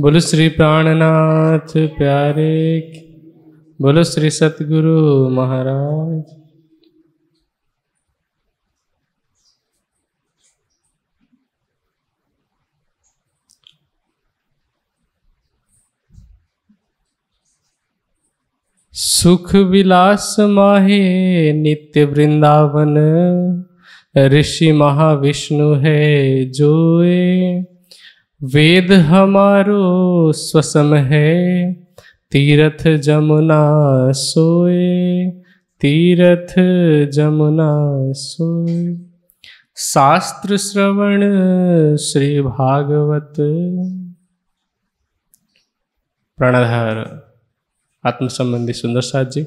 बोलो श्री प्राणनाथ प्यारे बोलो श्री सतगुरु महाराज। सुख विलास माहे नित्य वृंदावन, ऋषि महाविष्णु है जोए। वेद हमारो स्वसम है। तीरथ जमुना सोए। तीरथ जमुना सोए। शास्त्र श्रवण श्री भागवत। प्रणधार आत्म संबंधी सुंदर साथ जी।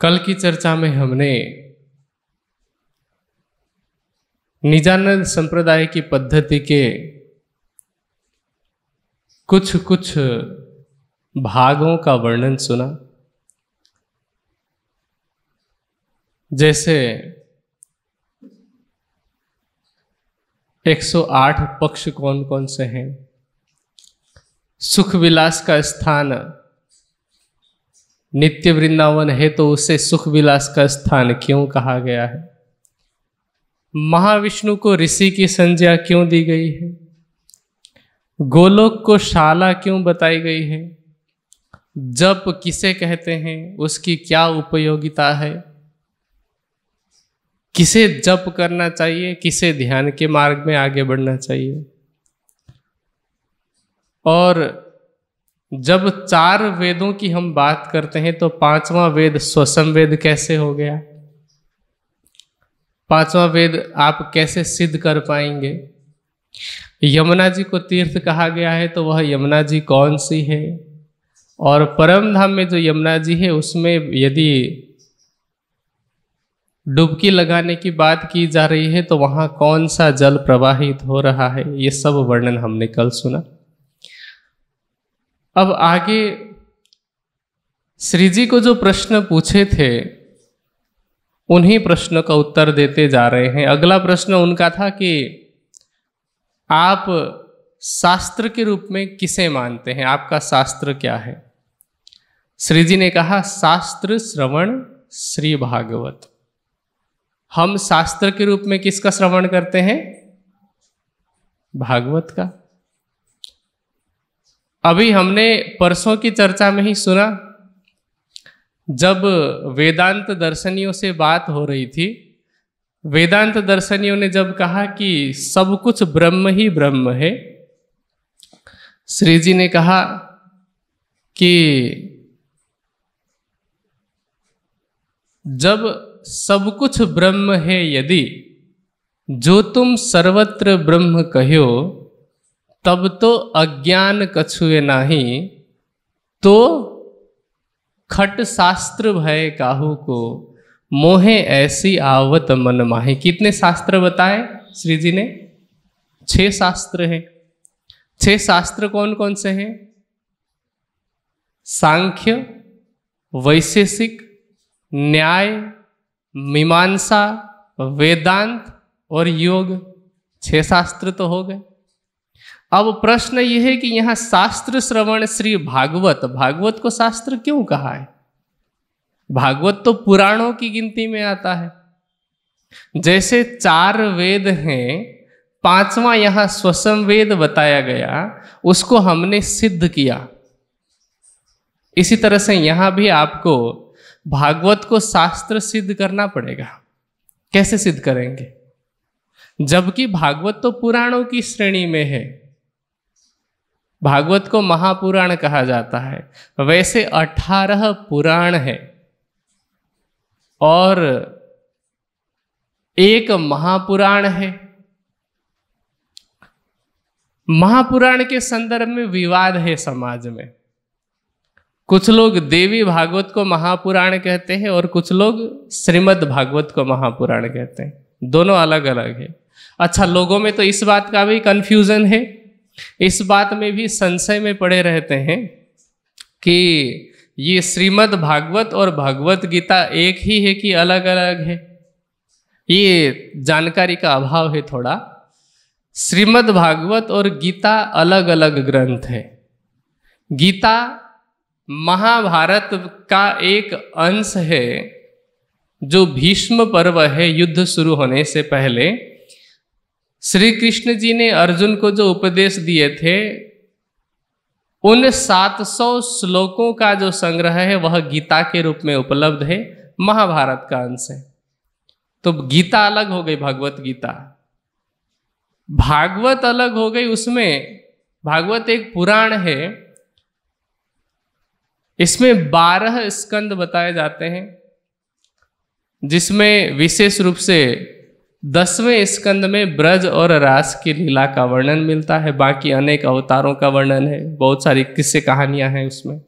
कल की चर्चा में हमने निजानंद संप्रदाय की पद्धति के कुछ कुछ भागों का वर्णन सुना। जैसे 108 पक्ष कौन कौन से हैं? सुख विलास का स्थान, नित्य वृंदावन है तो उसे सुख विलास का स्थान क्यों कहा गया है? महाविष्णु को ऋषि की संज्ञा क्यों दी गई है? गोलोक को शाला क्यों बताई गई है? जप किसे कहते हैं? उसकी क्या उपयोगिता है? किसे जप करना चाहिए? किसे ध्यान के मार्ग में आगे बढ़ना चाहिए? और जब चार वेदों की हम बात करते हैं तो पांचवा वेद स्वसम वेद कैसे हो गया? पांचवा वेद, आप कैसे सिद्ध कर पाएँगे? यमुना जी को तीर्थ कहा गया है तो वह यमुना जी कौन सी है? और परम धाम में जो यमुना जी है, उसमें यदि डुबकी लगाने की बात की जा रही है तो वहाँ कौन सा जल प्रवाहित हो रहा है? ये सब वर्णन हमने कल सुना। अब आगे, श्री जी को जो प्रश्न पूछे थे उन्हीं प्रश्नों का उत्तर देते जा रहे हैं। अगला प्रश्न उनका था कि आप शास्त्र के रूप में किसे मानते हैं? आपका शास्त्र क्या है? श्री जी ने कहा, शास्त्र श्रवण श्री भागवत। हम शास्त्र के रूप में किसका श्रवण करते हैं? भागवत का। अभी हमने परसों की चर्चा में ही सुना जब वेदांत दर्शनियों से बात हो रही थी, वेदांत दर्शनियों ने जब कहा कि सब कुछ ब्रह्म ही ब्रह्म है श्री जी ने कहा कि जब सब कुछ ब्रह्म है यदि, जो तुम सर्वत्र ब्रह्म कहो, तब तो अज्ञान कछुए नाही तो खट शास्त्र भय काहू को, मोहे ऐसी आवत मन माहे। कितने शास्त्र बताए श्री जी ने? छह शास्त्र हैं। छह शास्त्र कौन कौन से हैं? सांख्य, वैशेषिक, न्याय, मीमांसा, वेदांत और योग। छह शास्त्र तो हो गए। अब प्रश्न यह है कि यहाँ शास्त्र श्रवण श्री भागवत भागवत को शास्त्र क्यों कहा है? भागवत तो पुराणों की गिनती में आता है। जैसे चार वेद हैं, पांचवा यहाँ स्वसम वेद बताया गया, उसको हमने सिद्ध किया। इसी तरह से यहाँ भी आपको भागवत को शास्त्र सिद्ध करना पड़ेगा। कैसे सिद्ध करेंगे? जबकि भागवत तो पुराणों की श्रेणी में है। भागवत को महापुराण कहा जाता है। वैसे अठारह पुराण है और एक महापुराण है। महापुराण के संदर्भ में विवाद है समाज में। कुछ लोग देवी भागवत को महापुराण कहते हैं और कुछ लोग श्रीमद् भागवत को महापुराण कहते हैं। दोनों अलग अलग है। अच्छा लोगों में तो इस बात का भी कंफ्यूजन है। इस बात में भी संशय में पड़े रहते हैं कि ये श्रीमद् भागवत और भागवत गीता एक ही है कि अलग अलग है? ये जानकारी का अभाव है थोड़ा। श्रीमद् भागवत और गीता अलग अलग ग्रंथ है। गीता महाभारत का एक अंश है, जो भीष्म पर्व है, युद्ध शुरू होने से पहले। श्री कृष्ण जी ने अर्जुन को जो उपदेश दिए थे, उन 700 श्लोकों का जो संग्रह है, वह गीता के रूप में उपलब्ध है, महाभारत का अंश है। तो गीता अलग हो गई, भगवत गीता। भागवत अलग हो गई उसमें, भागवत एक पुराण है, इसमें बारह स्कंद बताए जाते हैं, जिसमें विशेष रूप से दसवें स्कंद में ब्रज और रास की लीला का वर्णन मिलता है। बाकी अनेक अवतारों का वर्णन है। बहुत सारी किस्से कहानियाँ हैं उसमें।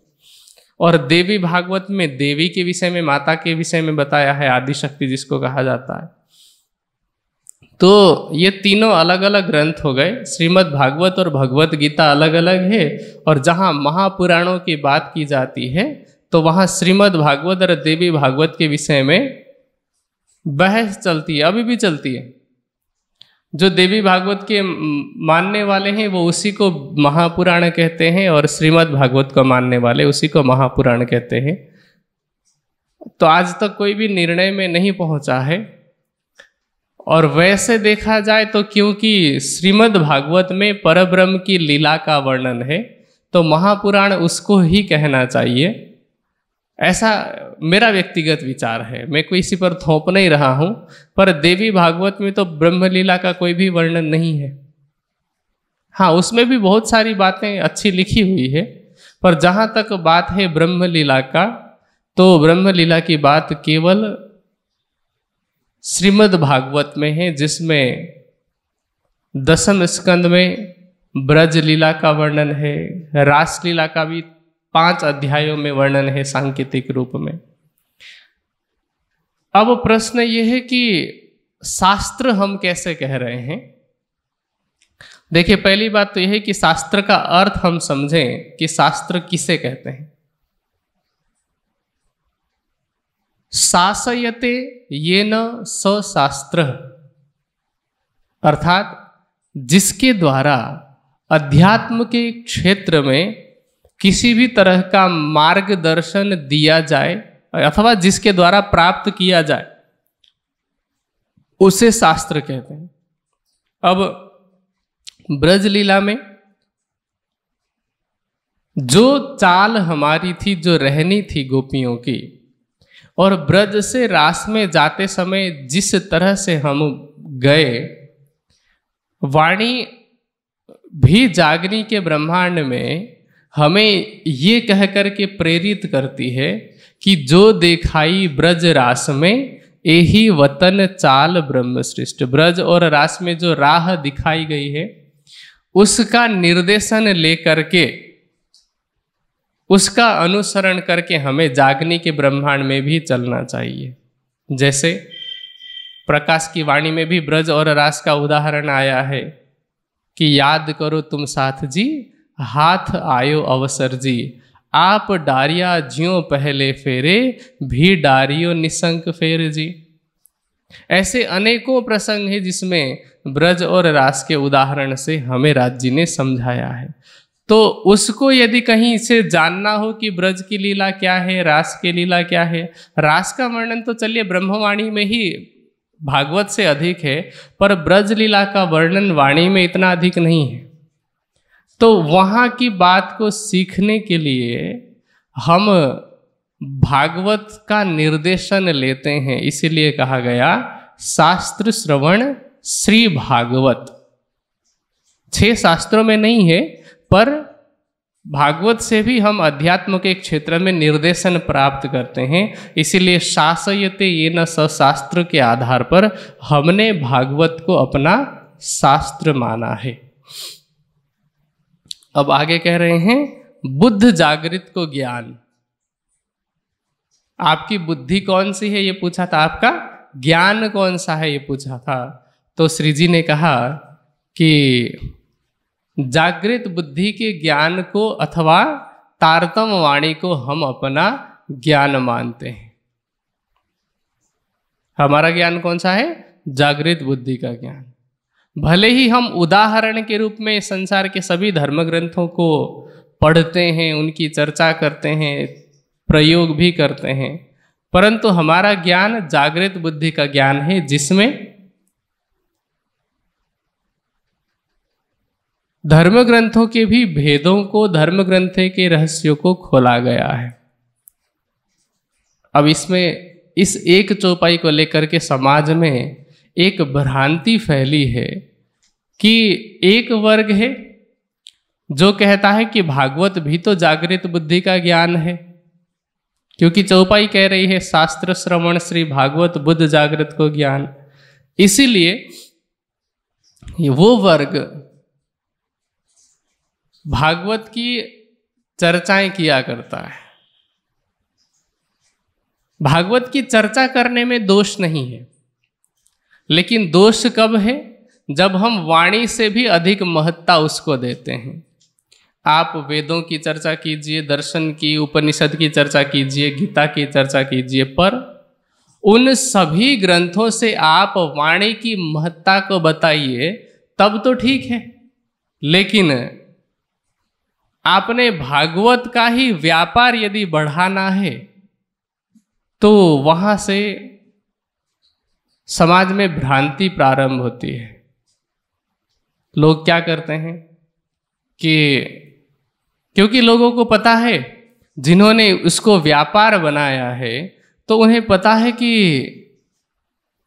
और देवी भागवत में, देवी के विषय में, माता के विषय में बताया है आदिशक्ति जिसको कहा जाता है। तो ये तीनों अलग अलग ग्रंथ हो गए। श्रीमद् भागवत और भगवत गीता अलग अलग है और जहाँ महापुराणों की बात की जाती है तो वहाँ श्रीमद् भागवत और देवी भागवत के विषय में बहस चलती है, अभी भी चलती है। जो देवी भागवत के मानने वाले हैं, वो उसी को महापुराण कहते हैं और श्रीमद् भागवत को मानने वाले उसी को महापुराण कहते हैं। तो आज तक कोई भी निर्णय में नहीं पहुँचा है। और वैसे देखा जाए तो क्योंकि श्रीमद् भागवत में परब्रह्म की लीला का वर्णन है तो महापुराण उसको ही कहना चाहिए। ऐसा मेरा व्यक्तिगत विचार है। मैं कोई इसी पर थोप नहीं रहा हूँ, पर देवी भागवत में तो ब्रह्मलीला का कोई भी वर्णन नहीं है। हाँ उसमें भी बहुत सारी बातें अच्छी लिखी हुई है, पर जहाँ तक बात है ब्रह्मलीला का तो ब्रह्मलीला की बात केवल श्रीमद् भागवत में है, जिसमें दसम स्कंद में ब्रज लीला का वर्णन है रास लीला का भी पाँच अध्यायों में वर्णन है सांकेतिक रूप में। अब प्रश्न यह है कि शास्त्र हम कैसे कह रहे हैं? देखिए, पहली बात तो यह है कि शास्त्र का अर्थ हम समझें कि शास्त्र किसे कहते हैं। शासयते ये न सशास्त्र, अर्थात जिसके द्वारा अध्यात्म के क्षेत्र में किसी भी तरह का मार्गदर्शन दिया जाए, अथवा जिसके द्वारा प्राप्त किया जाए, उसे शास्त्र कहते हैं। अब ब्रज लीला में जो चाल हमारी थी, जो रहनी थी गोपियों की, और ब्रज से रास में जाते समय जिस तरह से हम गए, वाणी भी जागनी के ब्रह्मांड में हमें ये कह कर के प्रेरित करती है कि जो देखाई ब्रज रास में यही वतन चाल ब्रह्म सृष्ट ब्रज और रास में जो राह दिखाई गई है, उसका निर्देशन लेकर के, उसका अनुसरण करके हमें जागने के ब्रह्मांड में भी चलना चाहिए। जैसे प्रकाश की वाणी में भी ब्रज और रास का उदाहरण आया है कि याद करो तुम साथ जी हाथ आयो अवसर जी। आप डारिया ज्यो पहले फेरे, भी डारियो निशंक फेर जी। ऐसे अनेकों प्रसंग हैं जिसमें ब्रज और रास के उदाहरण से हमें राज जी ने समझाया है। तो उसको यदि कहीं से जानना हो कि ब्रज की लीला क्या है, रास की लीला क्या है, रास का वर्णन तो चलिए ब्रह्मवाणी में ही भागवत से अधिक है, पर ब्रज लीला का वर्णन वाणी में इतना अधिक नहीं है। तो वहाँ की बात को सीखने के लिए हम भागवत का निर्देशन लेते हैं। इसीलिए कहा गया, शास्त्र श्रवण श्री भागवत। छह शास्त्रों में नहीं है, पर भागवत से भी हम अध्यात्म के क्षेत्र में निर्देशन प्राप्त करते हैं। इसीलिए शासयते ये न शास्त्र के आधार पर हमने भागवत को अपना शास्त्र माना है। अब आगे कह रहे हैं, बुद्ध जागृत को ज्ञान। आपकी बुद्धि कौन सी है ये पूछा था आपका? ज्ञान कौन सा है ये पूछा था? तो श्री जी ने कहा कि जागृत बुद्धि के ज्ञान को अथवा तारतम वाणी को हम अपना ज्ञान मानते हैं। हमारा ज्ञान कौन सा है? जागृत बुद्धि का ज्ञान। भले ही हम उदाहरण के रूप में संसार के सभी धर्म ग्रंथों को पढ़ते हैं, उनकी चर्चा करते हैं, प्रयोग भी करते हैं, परंतु हमारा ज्ञान जागृत बुद्धि का ज्ञान है, जिसमें धर्म ग्रंथों के भी भेदों को धर्म ग्रंथ के रहस्यों को खोला गया है। अब इसमें, इस एक चौपाई को लेकर के समाज में एक भ्रांति फैली है कि एक वर्ग है, जो कहता है कि भागवत भी तो जागृत बुद्धि का ज्ञान है। क्योंकि चौपाई कह रही है, शास्त्र श्रवण श्री भागवत बुद्ध जागृत को ज्ञान। इसीलिए वो वर्ग भागवत की चर्चाएँ किया करता है। भागवत की चर्चा करने में दोष नहीं है। लेकिन दोष कब है? जब हम वाणी से भी अधिक महत्ता उसको देते हैं। आप वेदों की चर्चा कीजिए, दर्शन की, उपनिषद की चर्चा कीजिए, गीता की चर्चा कीजिए, पर उन सभी ग्रंथों से आप वाणी की महत्ता को बताइए, तब तो ठीक है। लेकिन आपने भागवत का ही व्यापार यदि बढ़ाना है तो वहाँ से समाज में भ्रांति प्रारंभ होती है। लोग क्या करते हैं कि क्योंकि लोगों को पता है, जिन्होंने उसको व्यापार बनाया है तो उन्हें पता है कि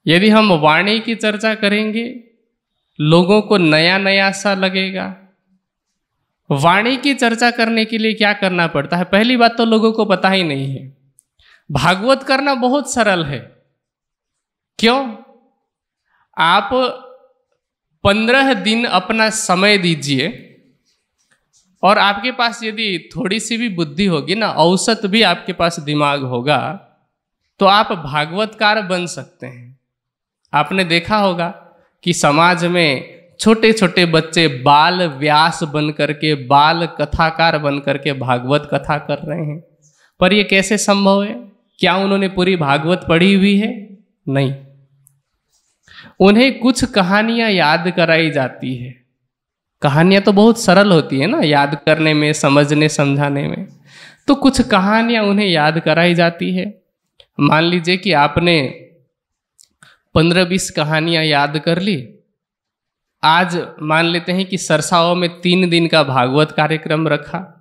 यदि हम वाणी की चर्चा करेंगे, लोगों को नया नया सा लगेगा। वाणी की चर्चा करने के लिए क्या करना पड़ता है? पहली बात तो लोगों को पता ही नहीं है। भागवत करना बहुत सरल है। क्यों? आप पंद्रह दिन अपना समय दीजिए और आपके पास यदि थोड़ी सी भी बुद्धि होगी ना, औसत भी आपके पास दिमाग होगा तो आप भागवतकार बन सकते हैं। आपने देखा होगा कि समाज में छोटे छोटे बच्चे बाल व्यास बन करके, बाल कथाकार बन करके भागवत कथा कर रहे हैं। पर ये कैसे संभव है? क्या उन्होंने पूरी भागवत पढ़ी हुई है? नहीं। उन्हें कुछ कहानियाँ याद कराई जाती है। कहानियाँ तो बहुत सरल होती है ना, याद करने में, समझने, समझाने में। तो कुछ कहानियाँ उन्हें याद कराई जाती है। मान लीजिए कि आपने पंद्रह बीस कहानियाँ याद कर ली। आज मान लेते हैं कि सरसाओं में तीन दिन का भागवत कार्यक्रम रखा।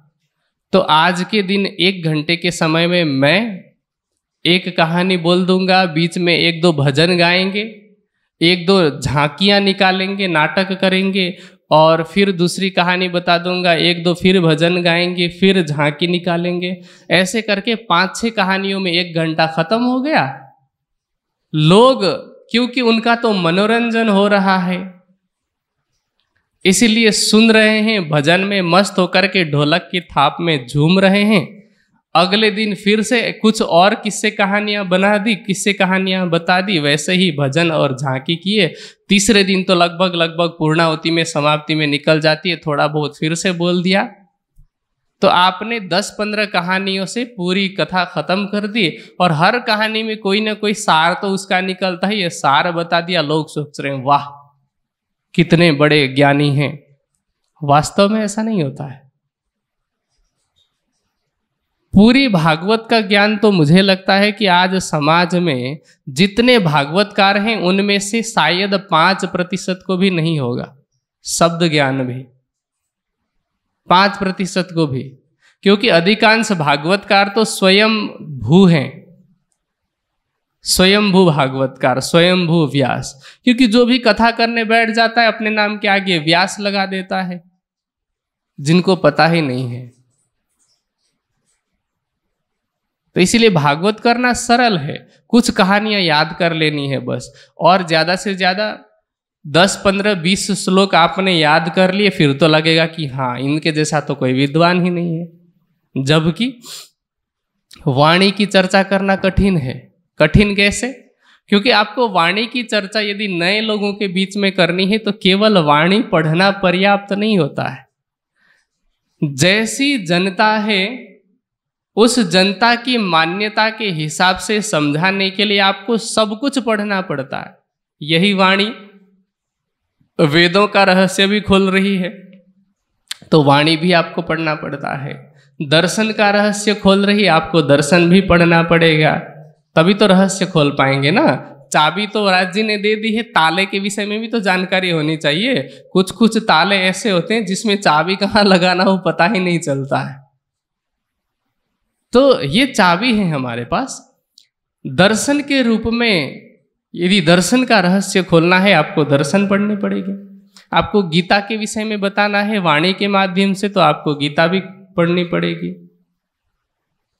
तो आज के दिन एक घंटे के समय में मैं एक कहानी बोल दूँगा, बीच में एक दो भजन गाएँगे। एक दो झांकियाँ निकालेंगे, नाटक करेंगे और फिर दूसरी कहानी बता दूँगा। एक दो फिर भजन गाएँगे, फिर झांकी निकालेंगे। ऐसे करके पाँच छह कहानियों में एक घंटा खत्म हो गया। लोग, क्योंकि उनका तो मनोरंजन हो रहा है, इसीलिए सुन रहे हैं, भजन में मस्त होकर के ढोलक की थाप में झूम रहे हैं। अगले दिन फिर से कुछ और किस्से कहानियाँ बना दी, किस्से कहानियाँ बता दी, वैसे ही भजन और झांकी किए। तीसरे दिन तो लगभग लगभग पूर्णावती में, समाप्ति में निकल जाती है, थोड़ा बहुत फिर से बोल दिया। तो आपने 10-15 कहानियों से पूरी कथा खत्म कर दी और हर कहानी में कोई ना कोई सार तो उसका निकलता है ये सार बता दिया, लोग सोच रहे हैं, वाह, कितने बड़े ज्ञानी हैं। वास्तव में ऐसा नहीं होता है। पूरी भागवत का ज्ञान तो मुझे लगता है कि आज समाज में जितने भागवतकार हैं, उनमें से शायद पाँच प्रतिशत को भी नहीं होगा। शब्द ज्ञान भी। पाँच प्रतिशत को भी। क्योंकि अधिकांश भागवतकार तो स्वयं भू हैं। स्वयंभू भागवतकार, स्वयंभू व्यास। क्योंकि जो भी कथा करने बैठ जाता है, अपने नाम के आगे व्यास लगा देता है। जिनको पता ही नहीं है। तो इसीलिए भागवत करना सरल है। कुछ कहानियाँ याद कर लेनी है बस। और ज़्यादा से ज़्यादा दस, पंद्रह, बीस श्लोक आपने याद कर लिए, फिर तो लगेगा कि हाँ इनके जैसा तो कोई विद्वान ही नहीं है। जबकि वाणी की चर्चा करना कठिन है। कठिन कैसे? क्योंकि आपको वाणी की चर्चा यदि नए लोगों के बीच में करनी है तो केवल वाणी पढ़ना पर्याप्त नहीं होता है। जैसी जनता है उस जनता की मान्यता के हिसाब से समझाने के लिए आपको सब कुछ पढ़ना पड़ता है। यही वाणी वेदों का रहस्य भी खोल रही है तो वाणी भी आपको पढ़ना पड़ता है। दर्शन का रहस्य खोल रही, आपको दर्शन भी पढ़ना पड़ेगा। तभी तो रहस्य खोल पाएँगे ना। चाबी तो राज जी ने दे दी है, ताले के विषय में भी तो जानकारी होनी चाहिए। कुछ कुछ ताले ऐसे होते हैं जिसमें चाबी कहाँ लगाना हो पता ही नहीं चलता है। तो ये चाबी है हमारे पास। दर्शन के रूप में यदि दर्शन का रहस्य खोलना है, आपको दर्शन पढ़ने पड़ेंगे। आपको गीता के विषय में बताना है, वाणी के माध्यम से तो आपको गीता भी पढ़नी पड़ेगी।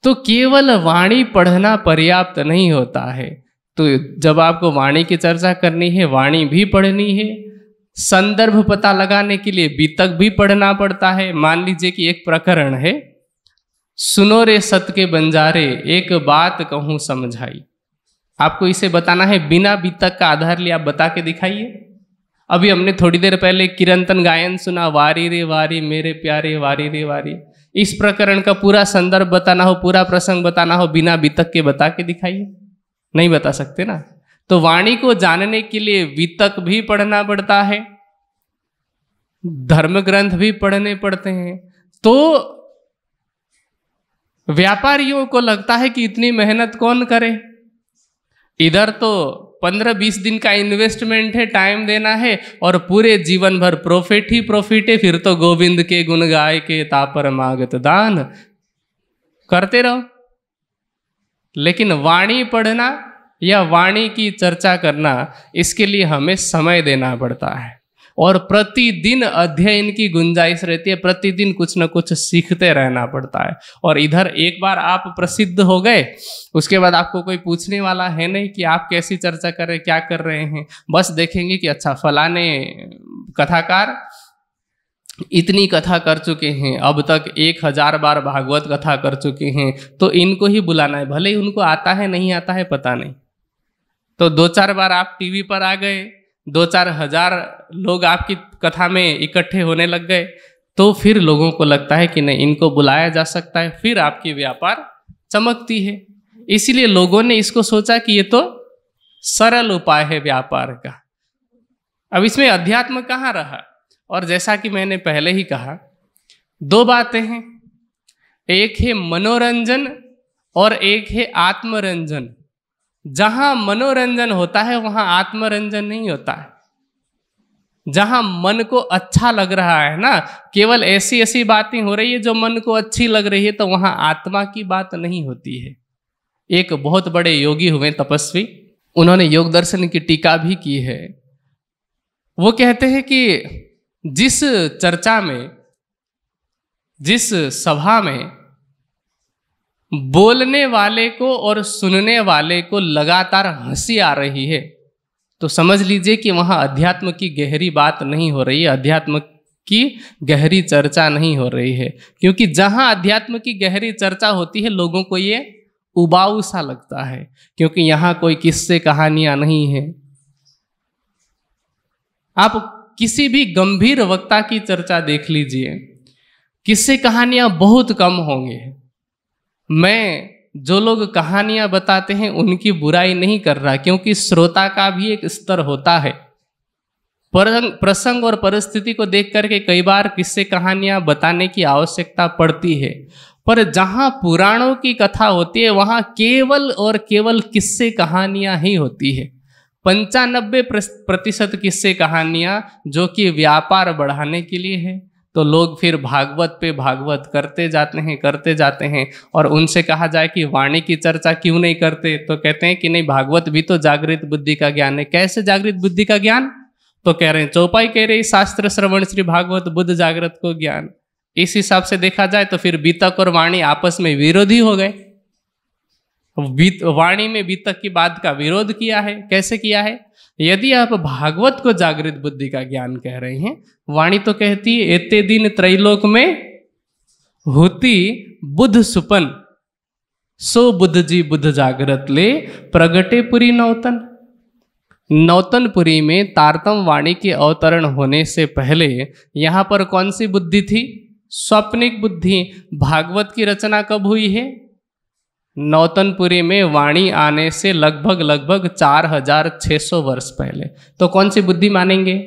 तो केवल वाणी पढ़ना पर्याप्त नहीं होता है। तो जब आपको वाणी की चर्चा करनी है, वाणी भी पढ़नी है, संदर्भ पता लगाने के लिए बीतक भी पढ़ना पड़ता है। मान लीजिए कि एक प्रकरण है सुनो रे सत के बंजारे, एक बात कहूँ समझाई। आपको इसे बताना है, बिना बीतक का आधार लिया आप बता के दिखाइए। अभी हमने थोड़ी देर पहले किरंतन गायन सुना, वारी रे, वारी, मेरे प्यारे, वारी रे, वारी। इस प्रकरण का पूरा संदर्भ बताना हो, पूरा प्रसंग बताना हो, बिना बीतक के बता के दिखाइए। नहीं बता सकते ना? तो वाणी को जानने के लिए वितक भी पढ़ना पड़ता है धर्म ग्रंथ भी पढ़ने पड़ते हैं। तो व्यापारियों को लगता है कि इतनी मेहनत कौन करे? इधर तो पंद्रह बीस दिन का इन्वेस्टमेंट है टाइम देना है और पूरे जीवन भर प्रॉफिट ही प्रॉफिट है, फिर तो गोविंद के गुण गाय के तापर मागत दान। करते रहो। लेकिन वाणी पढ़ना या वाणी की चर्चा करना, इसके लिए हमें समय देना पड़ता है। और प्रतिदिन अध्ययन की गुंजाइश रहती है, प्रतिदिन कुछ न कुछ सीखते रहना पड़ता है। और इधर एक बार आप प्रसिद्ध हो गए, उसके बाद आपको कोई पूछने वाला है नहीं कि आप कैसी चर्चा कर रहे हैं, क्या कर रहे हैं। बस देखेंगे कि अच्छा फलाने कथाकार इतनी कथा कर चुके हैं, अब तक एक हज़ार बार भागवत कथा कर चुके हैं तो इनको ही बुलाना है। भले ही उनको आता है, नहीं आता है, पता नहीं। तो दो चार बार आप टीवी पर आ गए दो चार हज़ार लोग आपकी कथा में इकट्ठे होने लग गए तो फिर लोगों को लगता है कि नहीं, इनको बुलाया जा सकता है, फिर आपकी व्यापार चमकती है। इसीलिए लोगों ने इसको सोचा कि ये तो सरल उपाय है व्यापार का। अब इसमें अध्यात्म कहाँ रहा? और जैसा कि मैंने पहले ही कहा, दो बातें हैं। एक है मनोरंजन और एक है आत्मरंजन। जहाँ मनोरंजन होता है, वहाँ आत्मरंजन नहीं होता है। जहाँ मन को अच्छा लग रहा है ना, केवल ऐसी ऐसी बातें हो रही है जो मन को अच्छी लग रही है तो वहाँ आत्मा की बात नहीं होती है। एक बहुत बड़े योगी हुए तपस्वी, उन्होंने योग दर्शन की टीका भी की है। वो कहते हैं कि जिस चर्चा में, जिस सभा में बोलने वाले को और सुनने वाले को लगातार हँसी आ रही है। तो समझ लीजिए कि वहाँ अध्यात्म की गहरी बात नहीं हो रही है, अध्यात्म की गहरी चर्चा नहीं हो रही है। क्योंकि जहाँ अध्यात्म की गहरी चर्चा होती है, लोगों को ये उबाऊ सा लगता है, क्योंकि यहाँ कोई किस्से कहानियाँ नहीं है। आप किसी भी गंभीर वक्ता की चर्चा देख लीजिए, किस्से कहानियाँ बहुत कम होंगे। मैं जो लोग कहानियाँ बताते हैं, उनकी बुराई नहीं कर रहा, क्योंकि श्रोता का भी एक स्तर होता है। प्रसंग और परिस्थिति को देख करके कई बार किस्से कहानियाँ बताने की आवश्यकता पड़ती है। पर जहाँ पुराणों की कथा होती है, वहाँ केवल और केवल किस्से कहानियाँ ही होती है। पंचानबे प्रतिशत किस्से कहानियाँ जो कि व्यापार बढ़ाने के लिए है। तो लोग फिर भागवत पे भागवत करते जाते हैं, करते जाते हैं और उनसे कहा जाए कि वाणी की चर्चा क्यों नहीं करते? तो कहते हैं कि नहीं, भागवत भी तो जागृत बुद्धि का ज्ञान है। कैसे जागृत बुद्धि का ज्ञान? तो कह रहे हैं, चौपाई कह रही शास्त्र श्रवण श्री भागवत बुद्ध जागृत को ज्ञान। इस हिसाब से देखा जाए तो फिर बीतक और वाणी आपस में विरोधी हो गए। वाणी में बीतक की बात का विरोध किया है, कैसे किया है? यदि आप भागवत को जागृत बुद्धि का ज्ञान कह रहे हैं, वाणी तो कहती है, एते दिन त्रैलोक में होती बुद्ध सुपन, सो बुद्ध जी बुद्ध जागृत ले, प्रगटे पुरी नौतन। नौतनपुरी में तारतम वाणी के अवतरण होने से पहले यहाँ पर कौन सी बुद्धि थी? स्वप्निक बुद्धि। भागवत की रचना कब हुई है? नौतनपुरी में वाणी आने से लगभग लगभग चार हज़ार छः सौ वर्ष पहले। तो कौन सी बुद्धि मानेंगे?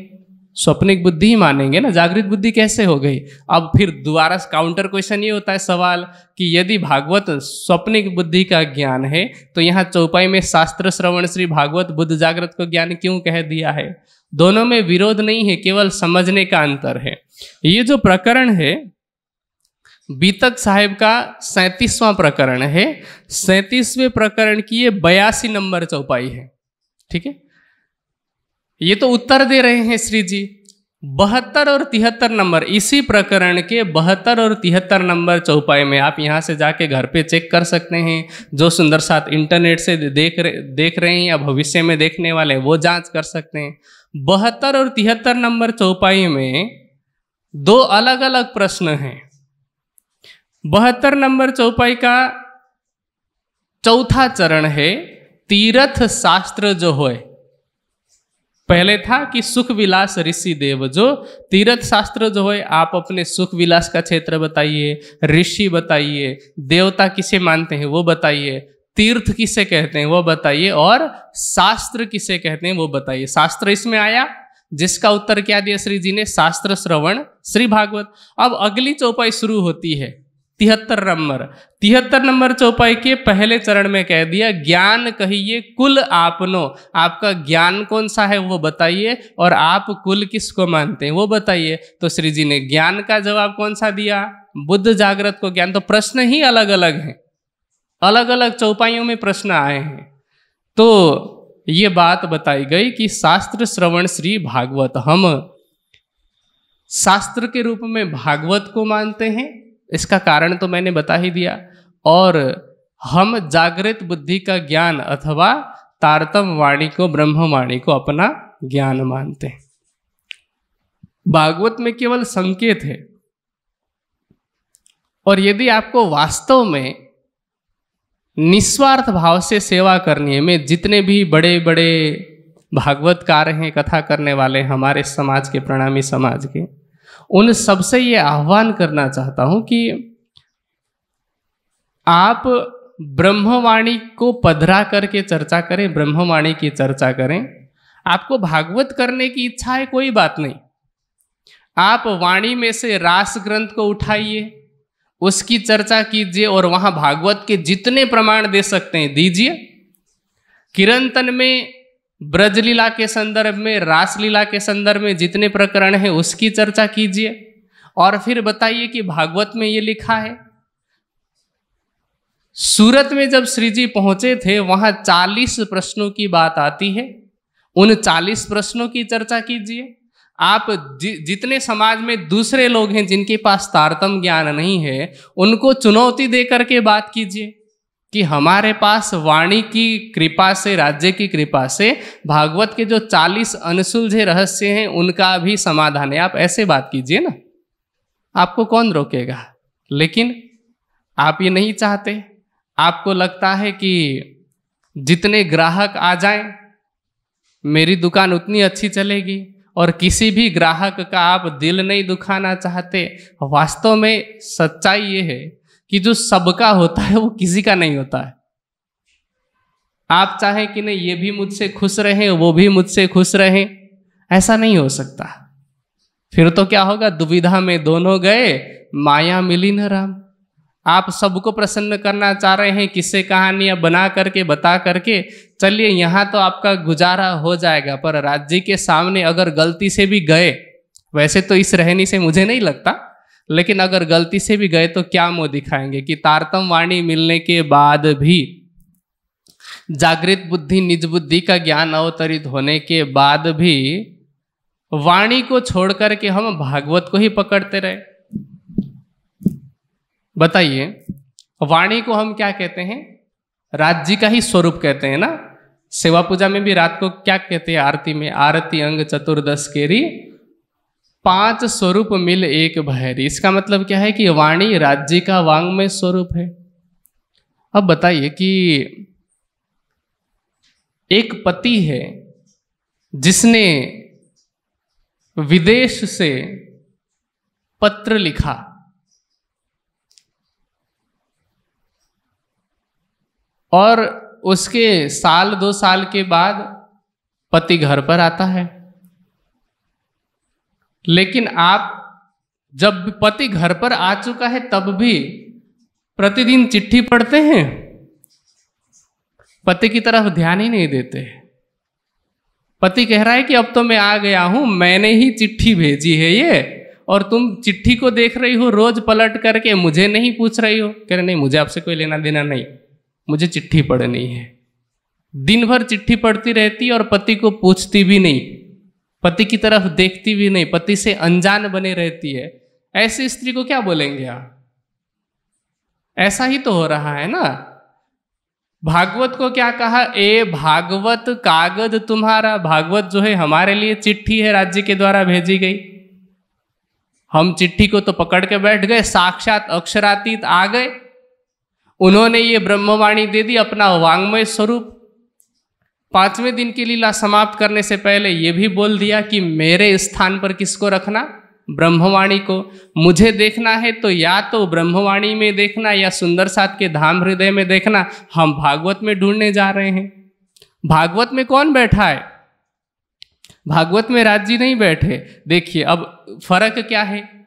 स्वप्निक बुद्धि ही मानेंगे ना? जागृत बुद्धि कैसे हो गई? अब फिर दोबारा काउंटर क्वेश्चन ये होता है सवाल कि यदि भागवत स्वप्निक बुद्धि का ज्ञान है तो यहाँ चौपाई में शास्त्र श्रवण श्री भागवत बुद्ध जागृत को ज्ञान क्यों कह दिया है? दोनों में विरोध नहीं है, केवल समझने का अंतर है। ये जो प्रकरण है बीतक साहेब का सैतीसवां प्रकरण है। सैतीसवें प्रकरण की ये बयासी नंबर चौपाई है। ठीक है? ये तो उत्तर दे रहे हैं श्री जी। बहत्तर और तिहत्तर नंबर, इसी प्रकरण के बहत्तर और तिहत्तर नंबर चौपाई में आप यहाँ से जाके घर पे चेक कर सकते हैं। जो सुंदर साथ इंटरनेट से देख रहे देख रहे हैं या भविष्य में देखने वाले वो जाँच कर सकते हैं। बहत्तर और तिहत्तर नंबर चौपाई में दो अलग अलग प्रश्न हैं। बहत्तर नंबर चौपाई का चौथा चरण है, तीर्थ शास्त्र जो है पहले था कि सुख विलास ऋषि देव जो, तीर्थ शास्त्र जो है आप अपने सुख विलास का क्षेत्र बताइए, ऋषि बताइए, देवता किसे मानते हैं वो बताइए, तीर्थ किसे कहते हैं वो बताइए, और शास्त्र किसे कहते हैं वो बताइए। शास्त्र इसमें आया, जिसका उत्तर क्या दिया श्री जी ने? शास्त्र श्रवण, श्री भागवत। अब अगली चौपाई शुरू होती है। तिहत्तर नंबर। तिहत्तर नंबर चौपाई के पहले चरण में कह दिया, ज्ञान कहिए कुल आपनो। आपका ज्ञान कौन सा है वो बताइए और आप कुल किसको मानते हैं वो बताइए। तो श्री जी ने ज्ञान का जवाब कौन सा दिया? बुद्ध जागृत को ज्ञान। तो प्रश्न ही अलग अलग हैं। अलग अलग चौपाइयों में प्रश्न आए हैं। तो ये बात बताई गई कि शास्त्र श्रवण श्री भागवत। हम शास्त्र के रूप में भागवत को मानते हैं इसका कारण तो मैंने बता ही दिया। और हम जागृत बुद्धि का ज्ञान अथवा तारतम वाणी को, ब्रह्मवाणी को अपना ज्ञान मानते हैं। भागवत में केवल संकेत है। और यदि आपको वास्तव में निस्वार्थ भाव से सेवा करनी है, मैं जितने भी बड़े बड़े भागवतकार हैं, कथा करने वाले, हमारे समाज के, प्रणामी समाज के उन सबसे ये आह्वान करना चाहता हूँ कि आप ब्रह्मवाणी को पधरा करके चर्चा करें, ब्रह्मवाणी की चर्चा करें। आपको भागवत करने की इच्छा है, कोई बात नहीं। आप वाणी में से रास ग्रंथ को उठाइए, उसकी चर्चा कीजिए और वहाँ भागवत के जितने प्रमाण दे सकते हैं, दीजिए। किरंतन में ब्रजलीला के संदर्भ में रासलीला के संदर्भ में जितने प्रकरण हैं उसकी चर्चा कीजिए। और फिर बताइए कि भागवत में ये लिखा है सूरत में जब श्री जी पहुँचे थे वहाँ चालीस प्रश्नों की बात आती है। उन चालीस प्रश्नों की चर्चा कीजिए। आप जि, जितने समाज में दूसरे लोग हैं जिनके पास तारतम ज्ञान नहीं है उनको चुनौती दे करके बात कीजिए। कि हमारे पास वाणी की कृपा से, राज्य की कृपा से, भागवत के जो चालीस अनसुलझे रहस्य हैं, उनका भी समाधान है। आप ऐसे बात कीजिए ना। आपको कौन रोकेगा? लेकिन आप ये नहीं चाहते। आपको लगता है कि जितने ग्राहक आ जाएँ, मेरी दुकान उतनी अच्छी चलेगी, और किसी भी ग्राहक का आप दिल नहीं दुखाना चाहते। वास्तव में सच्चाई ये है कि जो सबका होता है वो किसी का नहीं होता है। आप चाहें कि नहीं, ये भी मुझसे खुश रहें, वो भी मुझसे खुश रहें, ऐसा नहीं हो सकता। फिर तो क्या होगा, दुविधा में दोनों गए, माया मिली न राम। आप सबको प्रसन्न करना चाह रहे हैं, किससे कहानियाँ बना करके, बता करके, चलिए यहाँ तो आपका गुजारा हो जाएगा, पर राज्य के सामने अगर गलती से भी गए, वैसे तो इस रहनी से मुझे नहीं लगता। लेकिन अगर गलती से भी गए तो क्या मुँह दिखाएँगे कि तारतम वाणी मिलने के बाद भी जागृत बुद्धि, निज बुद्धि का ज्ञान अवतरित होने के बाद भी वाणी को छोड़कर के हम भागवत को ही पकड़ते रहे। बताइए, वाणी को हम क्या कहते हैं? राज्य का ही स्वरूप कहते हैं ना? सेवा पूजा में भी रात को क्या कहते हैं? आरती में, आरती, अंग, चतुर्दश, केरी पाँच स्वरूप मिल एक भैरी इसका मतलब क्या है कि वाणी राज्य का वांग में स्वरूप है। अब बताइए कि एक पति है जिसने विदेश से पत्र लिखा। और उसके साल दो साल के बाद पति घर पर आता है। लेकिन आप जब पति घर पर आ चुका है, तब भी प्रतिदिन चिट्ठी पढ़ते हैं। पति की तरफ़ ध्यान ही नहीं देते। पति कह रहा है कि अब तो मैं आ गया हूँ, मैंने ही चिट्ठी भेजी है ये, और तुम चिट्ठी को देख रही हो, रोज पलट करके मुझे नहीं पूछ रही हो। कह रहे, नहीं, मुझे आपसे कोई लेना देना नहीं, मुझे चिट्ठी पढ़नी है। दिन भर चिट्ठी पढ़ती रहती और पति को पूछती भी नहीं। पति की तरफ़ देखती भी नहीं, पति से अनजान बने रहती है। ऐसी स्त्री को क्या बोलेंगे आप? ऐसा ही तो हो रहा है ना। भागवत को क्या कहा? ए भागवत कागज़ तुम्हारा, भागवत जो है हमारे लिए चिट्ठी है, राज्य के द्वारा भेजी गई। हम चिट्ठी को तो पकड़ के बैठ गए, साक्षात अक्षरातीत आ गए। उन्होंने ये ब्रह्मवाणी दे दी अपना वांग्मय स्वरूप। पाँचवें दिन की लीला समाप्त करने से पहले ये भी बोल दिया कि मेरे स्थान पर किसको रखना? ब्रह्मवाणी को। मुझे देखना है तो या तो ब्रह्मवाणी में देखना या सुंदर साथ के धाम हृदय में देखना। हम भागवत में ढूँढने जा रहे हैं। भागवत में कौन बैठा है? भागवत में राज्य नहीं बैठे। देखिए, अब फ़र्क क्या है?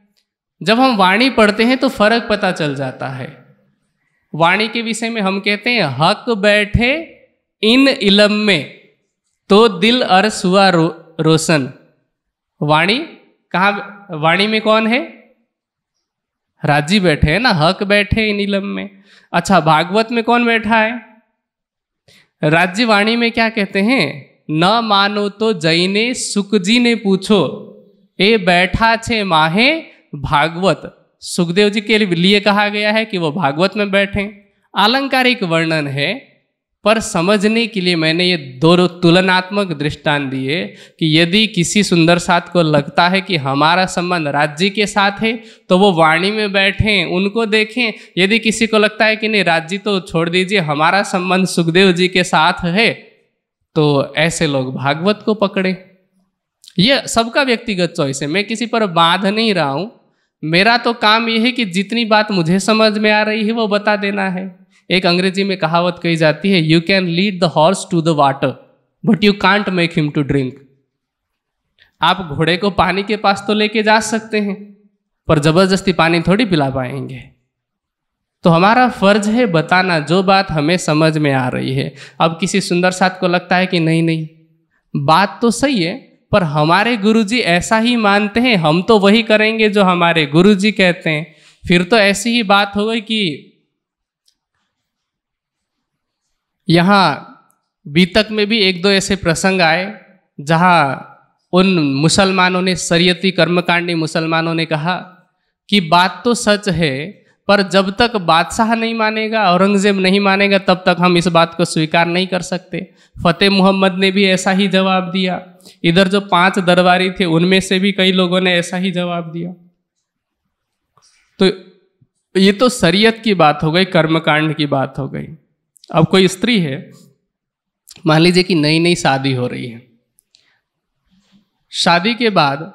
जब हम वाणी पढ़ते हैं तो फ़र्क पता चल जाता है। वाणी के विषय में हम कहते हैं, हक बैठे इन इलम में तो दिल अर्स हुआ रो, रोशन। वाणी? कहा वाणी में कौन है? राज़ी बैठे है ना हक बैठे इन इलम में अच्छा भागवत में कौन बैठा है? राज्य वाणी में क्या कहते हैं? न मानो तो जैने सुखजी ने पूछो। ए बैठा छे माहे भागवत। सुखदेव जी के लिए कहा गया है कि वो भागवत में बैठे। आलंकारिक वर्णन है पर समझने के लिए मैंने ये दो तुलनात्मक दृष्टांत दिए कि यदि किसी सुंदर साथ को लगता है कि हमारा संबंध राज्य के साथ है तो वो वाणी में बैठें, उनको देखें। यदि किसी को लगता है कि नहीं, राज्य तो छोड़ दीजिए, हमारा संबंध सुखदेव जी के साथ है तो ऐसे लोग भागवत को पकड़े। ये सबका व्यक्तिगत चॉइस है। मैं किसी पर बाँध नहीं रहा हूँ। मेरा तो काम यह है कि जितनी बात मुझे समझ में आ रही है, वो बता देना है। एक अंग्रेज़ी में कहावत कही जाती है you can lead the horse to the water but you can't make him to drink आप घोड़े को पानी के पास तो लेके जा सकते हैं, पर ज़बरदस्ती पानी थोड़ी पिला पाएँगे। तो हमारा फ़र्ज़ है बताना जो बात हमें समझ में आ रही है। अब किसी सुंदर साथ को लगता है कि नहीं नहीं, बात तो सही है, पर हमारे गुरुजी ऐसा ही मानते हैं, हम तो वही करेंगे जो हमारे गुरुजी कहते हैं। फिर तो ऐसी ही बात हो गई कि यहाँ बीतक में भी एक दो ऐसे प्रसंग आए, जहाँ उन मुसलमानों ने, शरीयती कर्मकांडी मुसलमानों ने कहा कि बात तो सच है, पर जब तक बादशाह नहीं मानेगा, औरंगज़ेब नहीं मानेगा, तब तक हम इस बात को स्वीकार नहीं कर सकते। फतेह मोहम्मद ने भी ऐसा ही जवाब दिया। इधर जो पाँच दरबारी थे, उनमें से भी कई लोगों ने ऐसा ही जवाब दिया। तो ये तो शरीयत की बात हो गई, कर्मकांड की बात हो गई। अब कोई स्त्री है, मान लीजिए कि नई नई शादी हो रही है। शादी के बाद,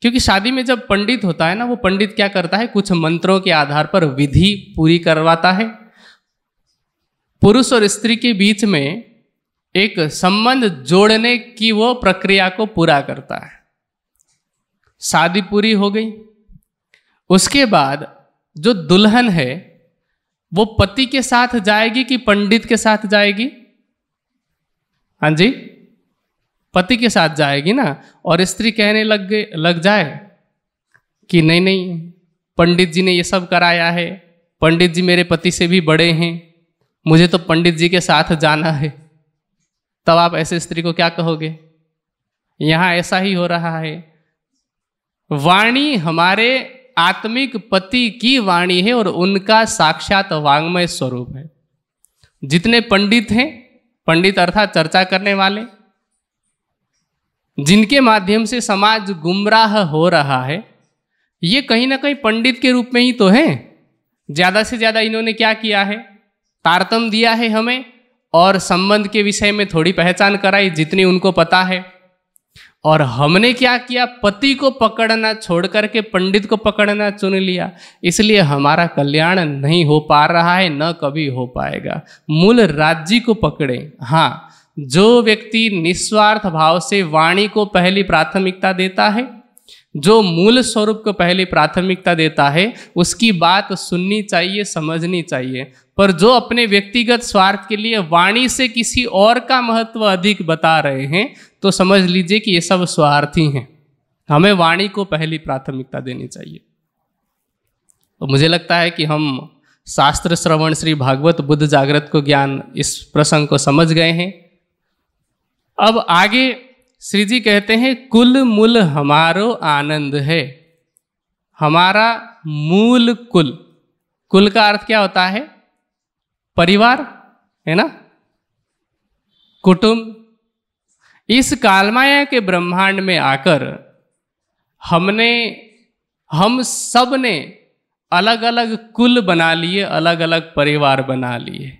क्योंकि शादी में जब पंडित होता है ना, वो पंडित क्या करता है, कुछ मंत्रों के आधार पर विधि पूरी करवाता है। पुरुष और स्त्री के बीच में एक संबंध जोड़ने की वो प्रक्रिया को पूरा करता है। शादी पूरी हो गई। उसके बाद जो दुल्हन है वो पति के साथ जाएगी कि पंडित के साथ जाएगी? हाँ जी। पति के साथ जाएगी ना? और स्त्री कहने लग गए लग जाए कि नहीं नहीं, पंडित जी ने ये सब कराया है। पंडित जी मेरे पति से भी बड़े हैं। मुझे तो पंडित जी के साथ जाना है। तब आप ऐसे स्त्री को क्या कहोगे? यहाँ ऐसा ही हो रहा है। वाणी हमारे आत्मिक पति की वाणी है और उनका साक्षात वांग्मय स्वरूप है। जितने पंडित हैं, पंडित अर्थात चर्चा करने वाले, जिनके माध्यम से समाज गुमराह हो रहा है, ये कहीं ना कहीं पंडित के रूप में ही तो है। ज़्यादा से ज़्यादा इन्होंने क्या किया है? तारतम दिया है हमें और संबंध के विषय में थोड़ी पहचान कराई जितनी उनको पता है। और हमने क्या किया? पति को पकड़ना, छोड़ करके पंडित को पकड़ना चुन लिया। इसलिए हमारा कल्याण नहीं हो पा रहा है, न कभी हो पाएगा। मूल राज्य को पकड़े। हाँ जो व्यक्ति निस्वार्थ भाव से वाणी को पहली प्राथमिकता देता है, जो मूल स्वरूप को पहली प्राथमिकता देता है, उसकी बात सुननी चाहिए, समझनी चाहिए। पर जो अपने व्यक्तिगत स्वार्थ के लिए वाणी से किसी और का महत्व अधिक बता रहे हैं तो समझ लीजिए कि ये सब स्वार्थी हैं। हमें वाणी को पहली प्राथमिकता देनी चाहिए। तो मुझे लगता है कि हम शास्त्र श्रवण श्री भागवत बुद्ध जागृत को ज्ञान इस प्रसंग को समझ गए हैं। अब आगे श्री जी कहते हैं, कुल मूल हमारो आनंद है। हमारा मूल कुल। कुल का अर्थ क्या होता है? परिवार, है ना? कुटुंब इस कालमाया के ब्रह्मांड में आकर हमने, हम सबने अलग अलग कुल बना लिए अलग अलग परिवार बना लिए।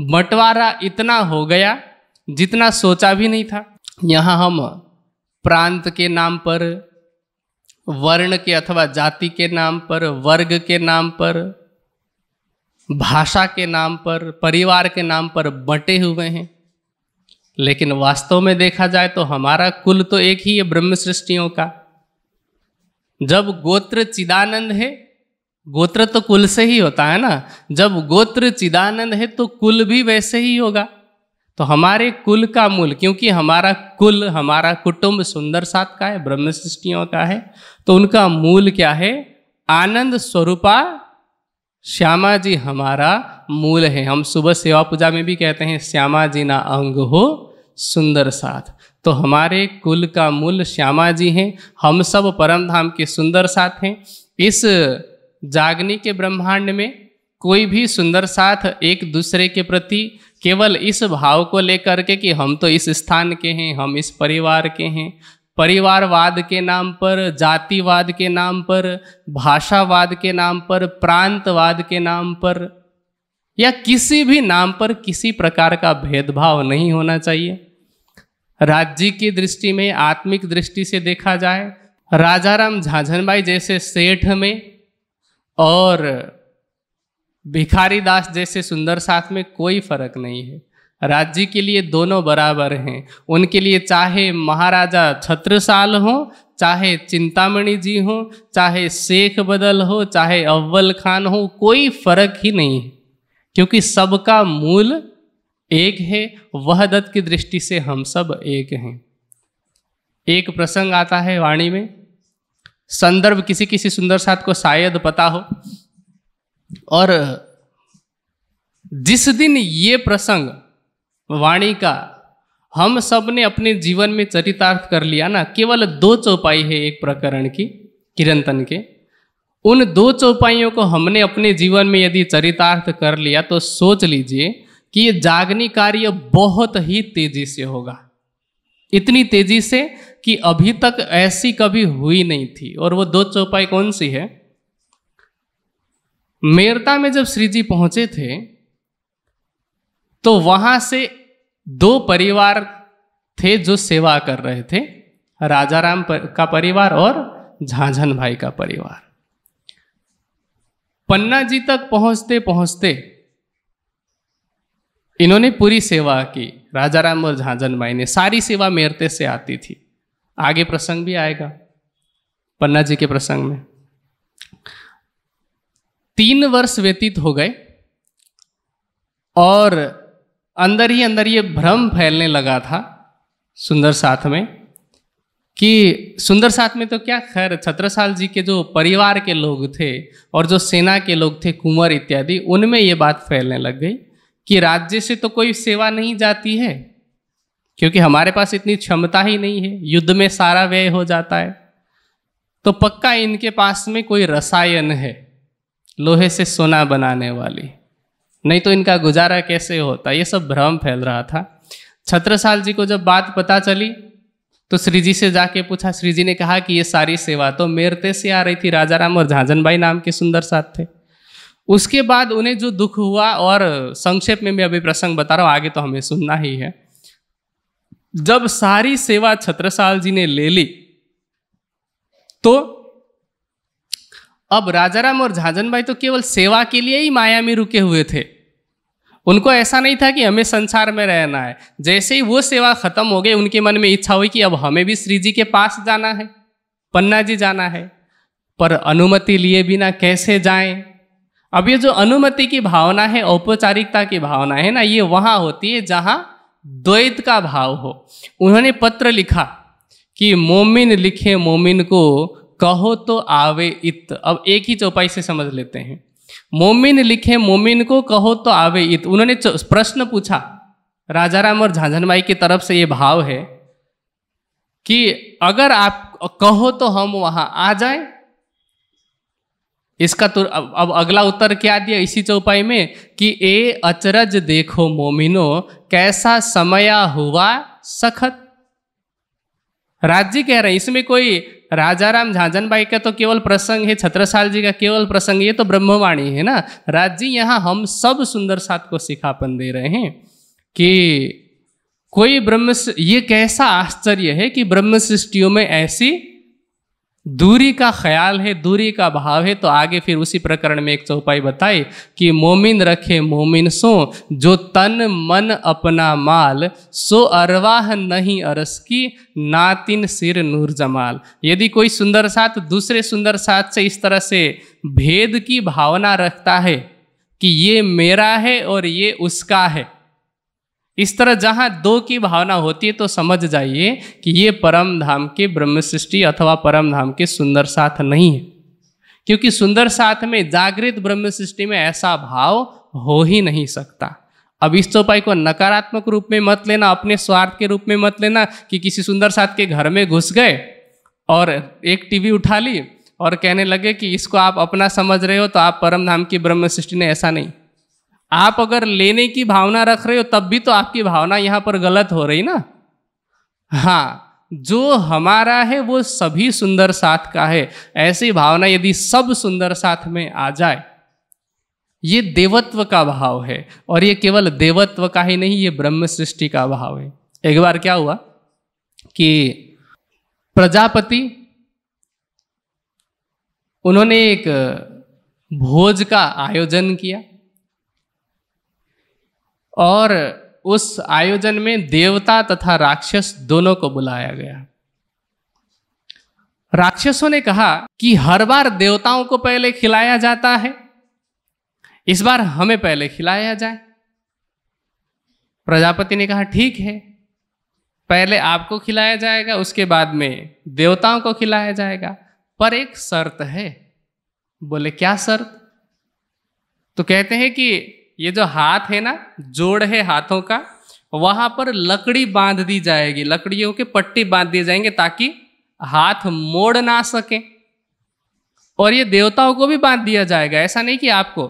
बंटवारा इतना हो गया जितना सोचा भी नहीं था। यहाँ हम प्रांत के नाम पर, वर्ण के अथवा जाति के नाम पर, वर्ग के नाम पर, भाषा के नाम पर, परिवार के नाम पर बंटे हुए हैं। लेकिन वास्तव में देखा जाए तो हमारा कुल तो एक ही है ब्रह्म सृष्टियों का। जब गोत्र चिदानंद है, गोत्र तो कुल से ही होता है ना? जब गोत्र चिदानंद है तो कुल भी वैसे ही होगा। तो हमारे कुल का मूल, क्योंकि हमारा कुल, हमारा कुटुंब सुंदर सात का है ब्रह्म सृष्टियों का है तो उनका मूल क्या है? आनंद स्वरूपा श्यामा जी हमारा मूल है। हम सुबह सेवा पूजा में भी कहते हैं, श्यामा जी ना अंग हो सुंदर साथ। तो हमारे कुल का मूल श्यामा जी हैं। हम सब परम धाम के सुंदर साथ हैं। इस जागनी के ब्रह्मांड में कोई भी सुंदर साथ एक दूसरे के प्रति केवल इस भाव को लेकर के कि हम तो इस स्थान के हैं, हम इस परिवार के हैं। परिवारवाद के नाम पर, जातिवाद के नाम पर, भाषावाद के नाम पर, प्रांतवाद के नाम पर या किसी भी नाम पर किसी प्रकार का भेदभाव नहीं होना चाहिए। राज्य की दृष्टि में, आत्मिक दृष्टि से देखा जाए, राजाराम झाझनबाई जैसे सेठ में और भिखारी दास जैसे सुंदर साथ में कोई फ़र्क नहीं है। राज्य के लिए दोनों बराबर हैं। उनके लिए चाहे महाराजा छत्रसाल हो, चाहे चिंतामणि जी हो, चाहे शेख बदल हो, चाहे अव्वल खान हो, कोई फ़र्क ही नहीं है। क्योंकि सबका मूल एक है, वह दत्त की दृष्टि से हम सब एक हैं। एक प्रसंग आता है वाणी में, संदर्भ किसी किसी सुंदर साथ को शायद पता हो, और जिस दिन ये प्रसंग वाणी का हम सबने अपने जीवन में चरितार्थ कर लिया ना, केवल दो चौपाई है एक प्रकरण की, किरंतन के। उन दो चौपाइयों को हमने अपने जीवन में यदि चरितार्थ कर लिया तो सोच लीजिए कि ये जागनी कार्य बहुत ही तेज़ी से होगा। इतनी तेज़ी से कि अभी तक ऐसी कभी हुई नहीं थी। और वो दो चौपाई कौन सी है? मेरता में जब श्री जी पहुँचे थे तो वहाँ से दो परिवार थे जो सेवा कर रहे थे, राजाराम का परिवार और झांझन भाई का परिवार। पन्ना जी तक पहुँचते पहुँचते इन्होंने पूरी सेवा की। राजा राम और झांझन भाई ने सारी सेवा मेरते से आती थी। आगे प्रसंग भी आएगा पन्ना जी के प्रसंग में। तीन वर्ष व्यतीत हो गए और अंदर ही अंदर ये भ्रम फैलने लगा था सुंदर साथ में। कि सुंदर साथ में तो क्या खैर, छत्रसाल जी के जो परिवार के लोग थे और जो सेना के लोग थे, कुंवर इत्यादि, उनमें ये बात फैलने लग गई कि राज्य से तो कोई सेवा नहीं जाती है, क्योंकि हमारे पास इतनी क्षमता ही नहीं है, युद्ध में सारा व्यय हो जाता है। तो पक्का इनके पास में कोई रसायन है, लोहे से सोना बनाने वाली। नहीं तो इनका गुजारा कैसे होता? ये सब भ्रम फैल रहा था। छत्रसाल जी को जब बात पता चली तो श्री जी से जाके पूछा श्री जी ने कहा कि ये सारी सेवा तो मेरते से आ रही थी, राजा राम और झांझन भाई नाम के सुंदर साथ थे। उसके बाद उन्हें जो दुख हुआ और संक्षेप में मैं अभी प्रसंग बता रहा हूँ, आगे तो हमें सुनना ही है। जब सारी सेवा छत्रसाल जी ने ले ली तो अब राजाराम और झांझनबाई तो केवल सेवा के लिए ही माया में रुके हुए थे। उनको ऐसा नहीं था कि हमें संसार में रहना है। जैसे ही वो सेवा खत्म हो गई, उनके मन में इच्छा हुई कि अब हमें भी श्री जी के पास जाना है, पन्ना जी जाना है। पर अनुमति लिए बिना कैसे जाएँ? अब ये जो अनुमति की भावना है, औपचारिकता की भावना है ना, ये वहाँ होती है जहाँ द्वैत का भाव हो। उन्होंने पत्र लिखा कि मोमिन लिखे मोमिन को कहो तो आवे इत। अब एक ही चौपाई से समझ लेते हैं। मोमिन लिखे मोमिन को कहो तो आवे इत। उन्होंने प्रश्न पूछा राजाराम और झांझनबाई की तरफ़ से ये भाव है कि अगर आप कहो तो हम वहाँ आ जाए। इसका तो अब, अब अगला उत्तर क्या दिया इसी चौपाई में कि ए अचरज देखो मोमिनो कैसा समया हुआ सखत? राज्य कह रहे हैं इसमें कोई राजाराम झांझन बाई का तो केवल प्रसंग है, छत्रसाल जी का केवल प्रसंग, ये तो ब्रह्मवाणी है ना? राज जी, यहाँ हम सब सुंदर सात को सिखापन दे रहे हैं कि कोई ब्रह्म ये कैसा आश्चर्य है कि ब्रह्म सृष्टियों में ऐसी दूरी का ख्याल है, दूरी का भाव है तो आगे फिर उसी प्रकरण में एक चौपाई बताई कि मोमिन रखे मोमिन सो, जो तन मन अपना माल, सो अरवाह नहीं अरस की, नातिन सिर नूर जमाल। यदि कोई सुंदर साथ दूसरे सुंदर साथ से इस तरह से भेद की भावना रखता है कि ये मेरा है और ये उसका है इस तरह जहाँ दो की भावना होती है तो समझ जाइए कि ये परम धाम के ब्रह्म सृष्टि अथवा परम धाम के सुंदर साथ नहीं है। क्योंकि सुंदर साथ में जागृत ब्रह्म सृष्टि में ऐसा भाव हो ही नहीं सकता। अब इस चौपाई को नकारात्मक रूप में मत लेना, अपने स्वार्थ के रूप में मत लेना कि किसी सुंदर साथ के घर में घुस गए और एक टीवी उठा ली और कहने लगे कि इसको आप अपना समझ रहे हो तो आप परम धाम की ब्रह्म सृष्टि ने ऐसा नहीं। आप अगर लेने की भावना रख रहे हो, तब भी तो आपकी भावना यहाँ पर गलत हो रही ना? हाँ जो हमारा है, वो सभी सुंदर साथ का है। ऐसी भावना यदि सब सुंदर साथ में आ जाए, ये देवत्व का भाव है। और ये केवल देवत्व का ही नहीं, ये ब्रह्म सृष्टि का भाव है। एक बार क्या हुआ कि प्रजापति, उन्होंने एक भोज का आयोजन किया। और उस आयोजन में देवता तथा राक्षस दोनों को बुलाया गया। राक्षसों ने कहा कि हर बार देवताओं को पहले खिलाया जाता है, इस बार हमें पहले खिलाया जाए। प्रजापति ने कहा, ठीक है, पहले आपको खिलाया जाएगा, उसके बाद में देवताओं को खिलाया जाएगा। पर एक शर्त है। बोले, क्या शर्त? तो कहते हैं कि ये जो हाथ है ना, जोड़ है हाथों का, वहाँ पर लकड़ी बाँध दी जाएगी। लकड़ियों के पट्टी बाँध दिए जाएँगे ताकि हाथ मोड़ ना सके। और ये देवताओं को भी बाँध दिया जाएगा। ऐसा नहीं कि आपको,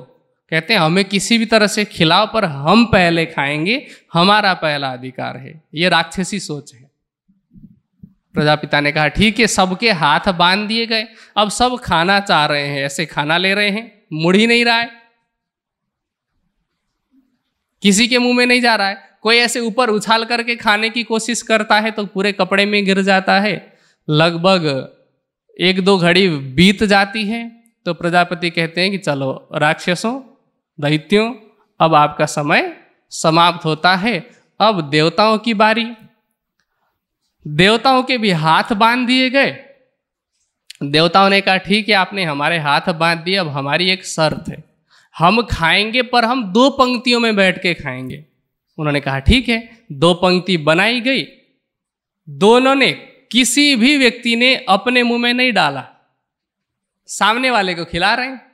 कहते हैं, हमें किसी भी तरह से खिलाओ, पर हम पहले खाएँगे, हमारा पहला अधिकार है। ये राक्षसी सोच है। प्रजापिता ने कहा, ठीक है, सबके हाथ बाँध दिए गए। अब सब खाना चाह रहे हैं। ऐसे खाना ले रहे हैं। मुड़ ही नहीं रहा है। किसी के मुँह में नहीं जा रहा है। कोई ऐसे ऊपर उछाल करके खाने की कोशिश करता है तो पूरे कपड़े में गिर जाता है। लगभग एक दो घड़ी बीत जाती है तो प्रजापति कहते हैं कि चलो राक्षसों, दैत्यों, अब आपका समय समाप्त होता है। अब देवताओं की बारी। देवताओं के भी हाथ बाँध दिए गए। देवताओं ने कहा, ठीक है, आपने हमारे हाथ बाँध दिए, अब हमारी एक शर्त है। हम खाएँगे, पर हम दो पंक्तियों में बैठ के खाएँगे। उन्होंने कहा, ठीक है। दो पंक्ति बनाई गई। दोनों ने, किसी भी व्यक्ति ने अपने मुँह में नहीं डाला। सामने वाले को खिला रहे हैं।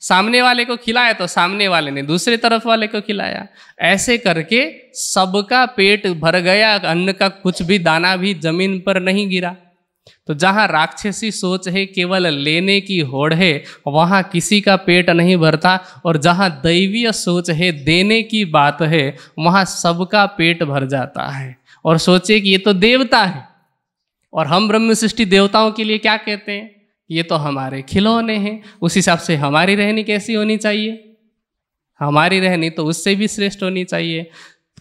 सामने वाले को खिलाया तो सामने वाले ने दूसरे तरफ़ वाले को खिलाया। ऐसे करके सबका पेट भर गया, अन्न का कुछ भी, दाना भी ज़मीन पर नहीं गिरा। तो जहाँ राक्षसी सोच है, केवल लेने की होड़ है, वहाँ किसी का पेट नहीं भरता। और जहाँ दैवीय सोच है, देने की बात है, वहाँ सबका पेट भर जाता है। और सोचे कि ये तो देवता है। और हम ब्रह्म सृष्टि देवताओं के लिए क्या कहते हैं? ये तो हमारे खिलौने हैं। उस हिसाब से हमारी रहनी कैसी होनी चाहिए? हमारी रहनी तो उससे भी श्रेष्ठ होनी चाहिए।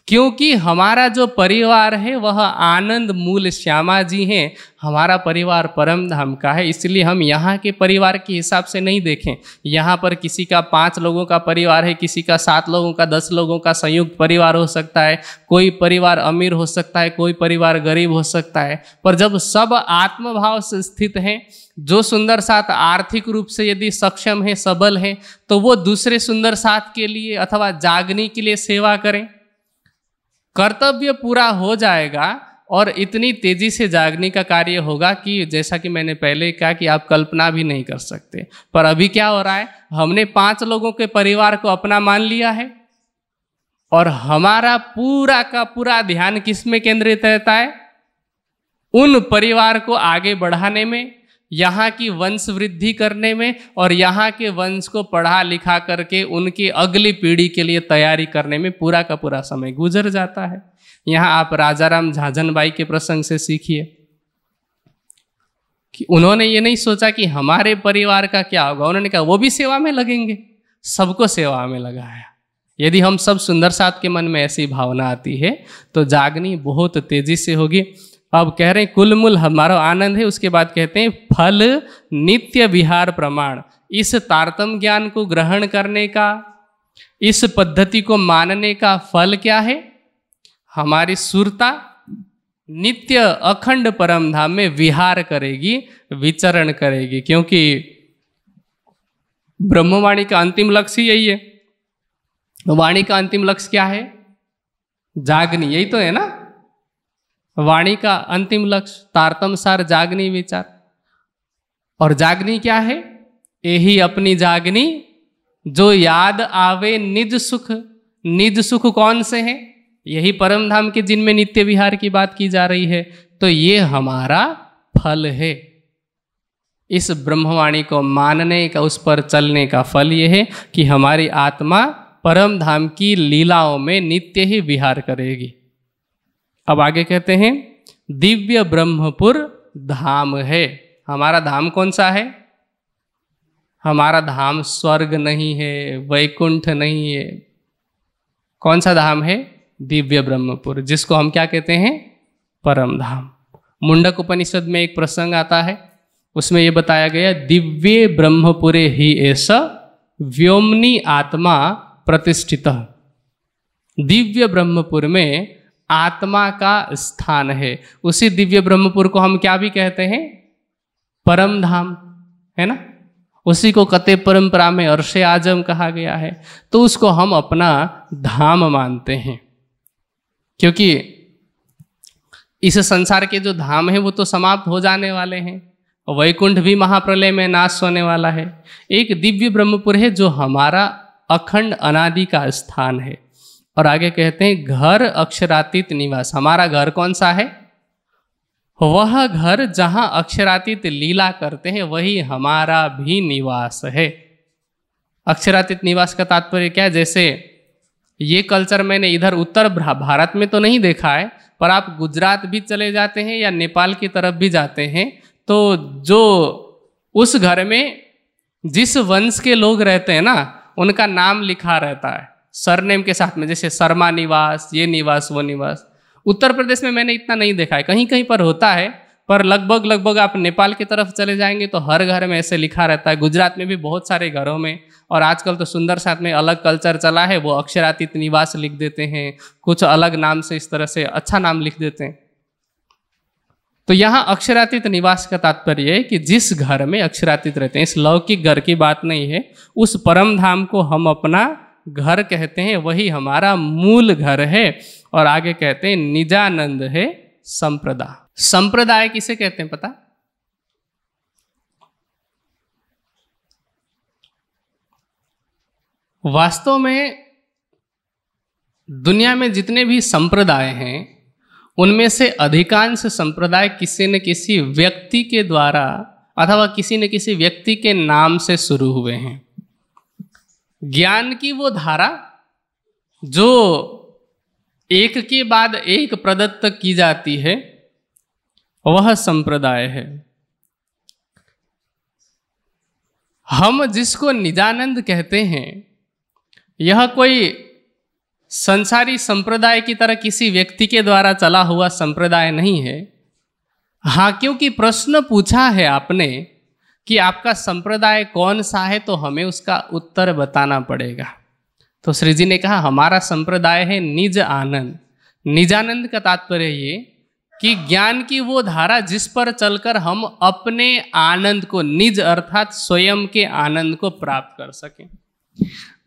क्योंकि हमारा जो परिवार है, वह आनंद मूल श्यामा जी हैं। हमारा परिवार परम धाम का है, इसलिए हम यहाँ के परिवार के हिसाब से नहीं देखें। यहाँ पर किसी का पाँच लोगों का परिवार है, किसी का सात लोगों का, दस लोगों का संयुक्त परिवार हो सकता है। कोई परिवार अमीर हो सकता है, कोई परिवार गरीब हो सकता है। पर जब सब आत्मभाव से स्थित हैं, जो सुंदर साथ आर्थिक रूप से यदि सक्षम है, सबल है तो वो दूसरे सुंदर साथ के लिए अथवा जागने के लिए सेवा करें। कर्तव्य पूरा हो जाएगा और इतनी तेज़ी से जागने का कार्य होगा कि जैसा कि मैंने पहले कहा कि आप कल्पना भी नहीं कर सकते। पर अभी क्या हो रहा है? हमने पाँच लोगों के परिवार को अपना मान लिया है। और हमारा पूरा का पूरा ध्यान किसमें केंद्रित रहता है? उन परिवार को आगे बढ़ाने में यहाँ की वंश वृद्धि करने में और यहाँ के वंश को पढ़ा लिखा करके उनकी अगली पीढ़ी के लिए तैयारी करने में पूरा का पूरा समय गुजर जाता है। यहाँ आप राजाराम झाझन बाई के प्रसंग से सीखिए कि उन्होंने ये नहीं सोचा कि हमारे परिवार का क्या होगा। उन्होंने कहा, वो भी सेवा में लगेंगे। सबको सेवा में लगाया। यदि हम सब सुंदर साथ के मन में ऐसी भावना आती है तो जागनी बहुत तेज़ी से होगी। अब कह रहे हैं, कुलमुल हमारा आनंद है। उसके बाद कहते हैं, फल नित्य विहार प्रमाण। इस तारतम ज्ञान को ग्रहण करने का, इस पद्धति को मानने का फल क्या है? हमारी सुरता नित्य अखंड परम धाम में विहार करेगी, विचरण करेगी, क्योंकि ब्रह्मवाणी का अंतिम लक्ष्य यही है। वाणी का अंतिम लक्ष्य क्या है? जागनी, यही तो है ना? वाणी का अंतिम लक्ष्य तारतम सार जागनी विचार। और जागनी क्या है? यही अपनी जागनी, जो याद आवे निज सुख। निज सुख कौन से है? यही परम धाम के जिनमें नित्य विहार की बात की जा रही है तो ये हमारा फल है। इस ब्रह्मवाणी को मानने का, उस पर चलने का फल ये है कि हमारी आत्मा परम धाम की लीलाओं में नित्य ही विहार करेगी। अब आगे कहते हैं, दिव्य ब्रह्मपुर धाम है। हमारा धाम कौन सा है? हमारा धाम स्वर्ग नहीं है, वैकुंठ नहीं है। कौन सा धाम है? दिव्य ब्रह्मपुर, जिसको हम क्या कहते हैं? परम धाम। मुंडक उपनिषद में एक प्रसंग आता है, उसमें यह बताया गया, दिव्य ब्रह्मपुरे ही ऐसा व्योमनी आत्मा प्रतिष्ठित। दिव्य ब्रह्मपुर में आत्मा का स्थान है। उसी दिव्य ब्रह्मपुर को हम क्या भी कहते हैं? परम धाम है ना? उसी को कते परंपरा में अर्श आज़म कहा गया है। तो उसको हम अपना धाम मानते हैं। क्योंकि इस संसार के जो धाम है, वो तो समाप्त हो जाने वाले हैं। वैकुंठ भी महाप्रलय में नाश होने वाला है। एक दिव्य ब्रह्मपुर है जो हमारा अखंड अनादि का स्थान है। और आगे कहते हैं, घर अक्षरातीत निवास। हमारा घर कौन सा है? वह घर जहाँ अक्षरातीत लीला करते हैं, वही हमारा भी निवास है। अक्षरातीत निवास का तात्पर्य क्या है? जैसे ये कल्चर मैंने इधर उत्तर भारत में तो नहीं देखा है, पर आप गुजरात भी चले जाते हैं या नेपाल की तरफ़ भी जाते हैं तो जो उस घर में जिस वंश के लोग रहते हैं ना, उनका नाम लिखा रहता है। सरनेम के साथ में, जैसे शर्मा निवास, ये निवास, वो निवास। उत्तर प्रदेश में मैंने इतना नहीं देखा है। कहीं कहीं पर होता है, पर लगभग लगभग आप नेपाल की तरफ़ चले जाएँगे तो हर घर में ऐसे लिखा रहता है। गुजरात में भी बहुत सारे घरों में, और आजकल तो सुंदर साथ में अलग कल्चर चला है। वो अक्षरातीत निवास लिख देते हैं, कुछ अलग नाम से इस तरह से अच्छा नाम लिख देते हैं। तो यहाँ अक्षरातीत निवास का तात्पर्य है कि जिस घर में अक्षरातीत रहते हैं, इस लौकिक घर की बात नहीं है, उस परम धाम को हम अपना घर कहते हैं, वही हमारा मूल घर है। और आगे कहते हैं, निजानंद है संप्रदाय संप्रदाय किसे कहते हैं पता? वास्तव में दुनिया में जितने भी संप्रदाय हैं, उनमें से अधिकांश संप्रदाय किसी न किसी व्यक्ति के द्वारा अथवा किसी न किसी व्यक्ति के नाम से शुरू हुए हैं। ज्ञान की वो धारा जो एक के बाद एक प्रदत्त की जाती है, वह संप्रदाय है। हम जिसको निजानंद कहते हैं, यह कोई संसारी संप्रदाय की तरह किसी व्यक्ति के द्वारा चला हुआ संप्रदाय नहीं है। हाँ क्योंकि प्रश्न पूछा है आपने कि आपका संप्रदाय कौन सा है तो हमें उसका उत्तर बताना पड़ेगा। तो श्री जी ने कहा, हमारा संप्रदाय है निज आनंद। निजानंद का तात्पर्य ये कि ज्ञान की वो धारा जिस पर चलकर हम अपने आनंद को निज अर्थात स्वयं के आनंद को प्राप्त कर सकें।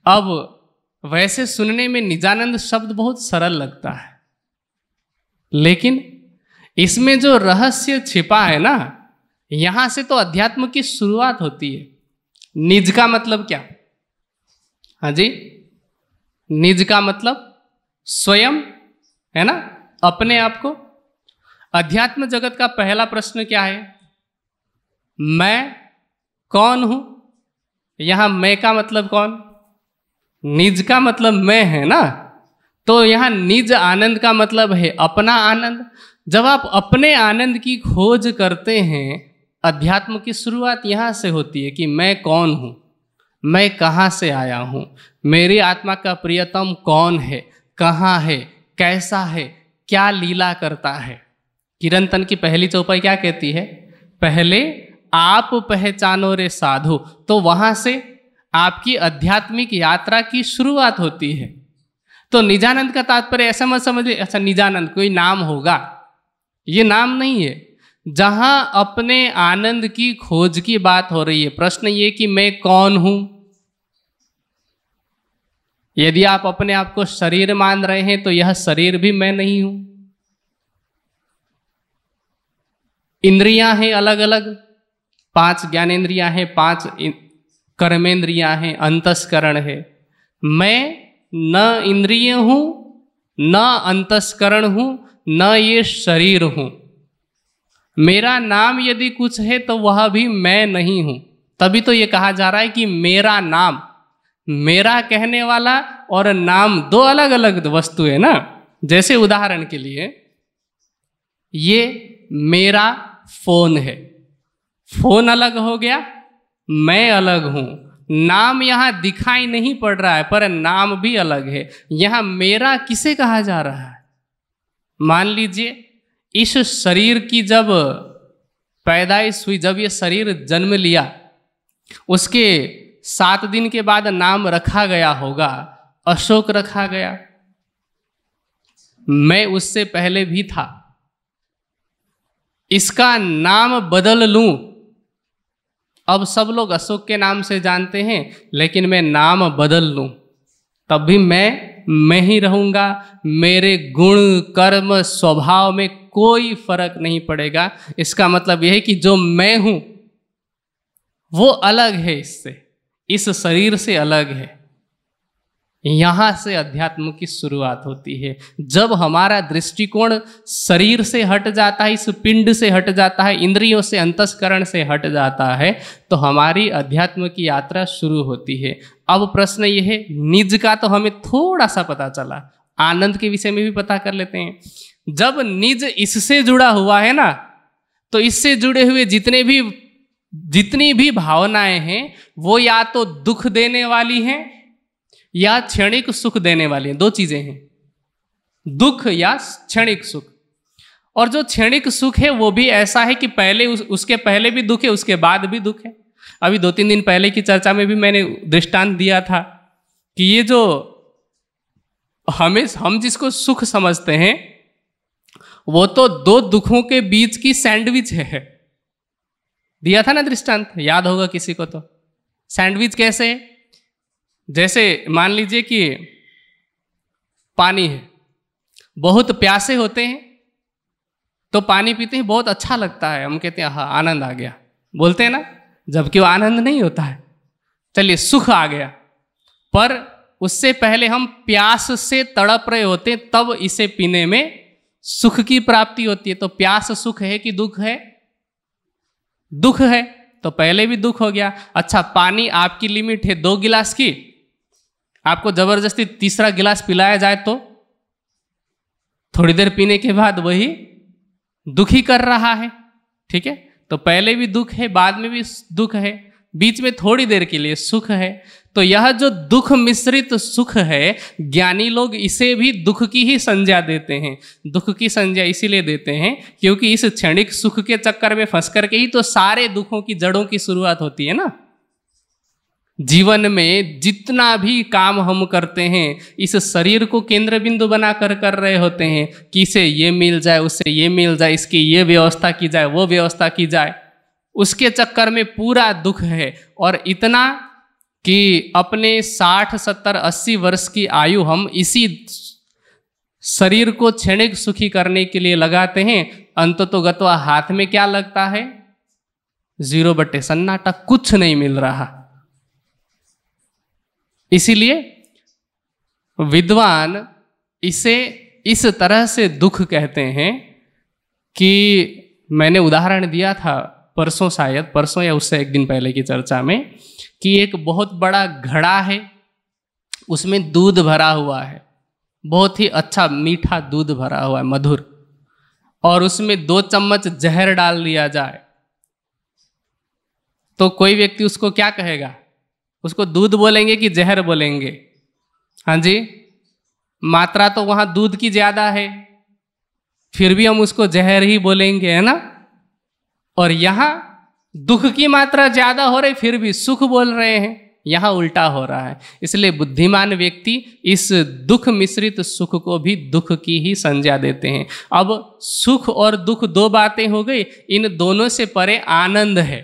अब वैसे सुनने में निजानंद शब्द बहुत सरल लगता है। लेकिन इसमें जो रहस्य छिपा है ना यहाँ से तो अध्यात्म की शुरुआत होती है। निज का मतलब क्या? हाँ जी। निज का मतलब स्वयं, है ना? अपने आप को। अध्यात्म जगत का पहला प्रश्न क्या है? मैं कौन हूँ? यहाँ मैं का मतलब कौन? निज का मतलब मैं है ना? तो यहाँ निज आनंद का मतलब है अपना आनंद। जब आप अपने आनंद की खोज करते हैं अध्यात्म की शुरुआत यहाँ से होती है कि मैं कौन हूँ? मैं कहाँ से आया हूँ? मेरी आत्मा का प्रियतम कौन है? कहाँ है? कैसा है? क्या लीला करता है? किरंतन की पहली चौपाई क्या कहती है? पहले आप पहचानो रे साधु। तो वहाँ से आपकी आध्यात्मिक यात्रा की शुरुआत होती है। तो निजानंद का तात्पर्य ऐसा मत समझिए अच्छा निजानंद, कोई नाम होगा। ये नाम नहीं है। जहाँ अपने आनंद की खोज की बात हो रही है, प्रश्न ये कि मैं कौन हूँ? यदि आप अपने आप को शरीर मान रहे हैं तो यह शरीर भी मैं नहीं हूँ। इंद्रियाँ हैं अलग अलग पाँच ज्ञानेन्द्रियाँ हैं, पाँच कर्मेंद्रियाँ हैं, अंतस्करण है। मैं न इंद्रिय हूँ, न अंतस्करण हूँ, न ये शरीर हूँ। मेरा नाम यदि कुछ है तो वह भी मैं नहीं हूँ। तभी तो ये कहा जा रहा है कि मेरा नाम, मेरा कहने वाला और नाम दो अलग अलग वस्तु है ना? जैसे उदाहरण के लिए, ये मेरा फ़ोन है। फ़ोन अलग हो गया, मैं अलग हूँ। नाम यहाँ दिखाई नहीं पड़ रहा है, पर नाम भी अलग है। यहाँ मेरा किसे कहा जा रहा है? मान लीजिए इस शरीर की जब पैदाइश हुई, जब ये शरीर जन्म लिया, उसके सात दिन के बाद नाम रखा गया होगा, अशोक रखा गया। मैं उससे पहले भी था। इसका नाम बदल लूँ। अब सब लोग अशोक के नाम से जानते हैं, लेकिन मैं नाम बदल लूँ। तब भी मैं मैं ही रहूँगा। मेरे गुण, कर्म, स्वभाव में कोई फ़र्क नहीं पड़ेगा। इसका मतलब यह है कि जो मैं हूँ, वो अलग है इससे। इस शरीर से अलग है। यहाँ से अध्यात्म की शुरुआत होती है। जब हमारा दृष्टिकोण शरीर से हट जाता है, इस पिंड से हट जाता है, इंद्रियों से, अंतस्करण से हट जाता है तो हमारी अध्यात्म की यात्रा शुरू होती है। अब प्रश्न यह है, निज का तो हमें थोड़ा सा पता चला। आनंद के विषय में भी पता कर लेते हैं। जब निज इससे जुड़ा हुआ है ना तो इससे जुड़े हुए जितने भी, जितनी भी भावनाएँ हैं, वो या तो दुख देने वाली हैं या क्षणिक सुख देने वाली हैं। दो चीज़ें हैं। दुख या क्षणिक सुख। और जो क्षणिक सुख है वो भी ऐसा है कि पहले उस, उसके पहले भी दुख है उसके बाद भी दुख है। अभी दो तीन दिन पहले की चर्चा में भी मैंने दृष्टांत दिया था कि ये जो हमें हम जिसको सुख समझते हैं वो तो दो दुखों के बीच की सैंडविच है। दिया था ना दृष्टांत? याद होगा किसी को तो। सैंडविच कैसे? जैसे मान लीजिए कि पानी है, बहुत प्यासे होते हैं तो पानी पीते हैं, बहुत अच्छा लगता है। हम कहते हैं हाँ आनंद आ गया। बोलते हैं ना, जबकि वो आनंद नहीं होता है। चलिए, सुख आ गया। पर उससे पहले हम प्यास से तड़प रहे होते हैं, तब इसे पीने में सुख की प्राप्ति होती है। तो प्यास सुख है कि दुख है? दुख है तो पहले भी दुख हो गया। अच्छा पानी आपकी लिमिट है दो गिलास की? आपको ज़बरदस्ती तीसरा गिलास पिलाया जाए तो? थोड़ी देर पीने के बाद वही दुखी कर रहा है, ठीक है? तो पहले भी दुख है, बाद में भी दुख है, बीच में थोड़ी देर के लिए सुख है। तो यह जो दुख मिश्रित सुख है, ज्ञानी लोग इसे भी दुख की ही संज्ञा देते हैं, दुख की संज्ञा इसीलिए देते हैं क्योंकि इस क्षणिक सुख के चक्कर में फंस करके ही तो सारे दुखों की जड़ों की शुरुआत होती है ना? जीवन में जितना भी काम हम करते हैं, इस शरीर को केंद्र बिंदु बना कर कर रहे होते हैं कि इसे ये मिल जाए उससे ये मिल जाए, इसकी ये व्यवस्था की जाए, वो व्यवस्था की जाए, उसके चक्कर में पूरा दुख है। और इतना कि अपने साठ, सत्तर, अस्सी वर्ष की आयु हम इसी शरीर को क्षणिक सुखी करने के लिए लगाते हैं। अंत तो गत्वा हाथ में क्या लगता है? ज़ीरो बटे सन्नाटा कुछ नहीं मिल रहा। इसीलिए विद्वान इसे इस तरह से दुख कहते हैं कि मैंने उदाहरण दिया था परसों शायद, परसों या उससे एक दिन पहले की चर्चा में, कि एक बहुत बड़ा घड़ा है, उसमें दूध भरा हुआ है, बहुत ही अच्छा मीठा दूध भरा हुआ है, मधुर, और उसमें दो चम्मच जहर डाल दिया जाए। तो कोई व्यक्ति उसको क्या कहेगा? उसको दूध बोलेंगे कि जहर बोलेंगे? हाँ जी। मात्रा तो वहाँ दूध की ज़्यादा है, फिर भी हम उसको जहर ही बोलेंगे, है ना? और यहाँ दुख की मात्रा ज़्यादा हो रही, फिर भी सुख बोल रहे हैं। यहाँ उल्टा हो रहा है। इसलिए बुद्धिमान व्यक्ति इस दुख मिश्रित सुख को भी दुख की ही संज्ञा देते हैं। अब सुख और दुख दो बातें हो गई, इन दोनों से परे आनंद है।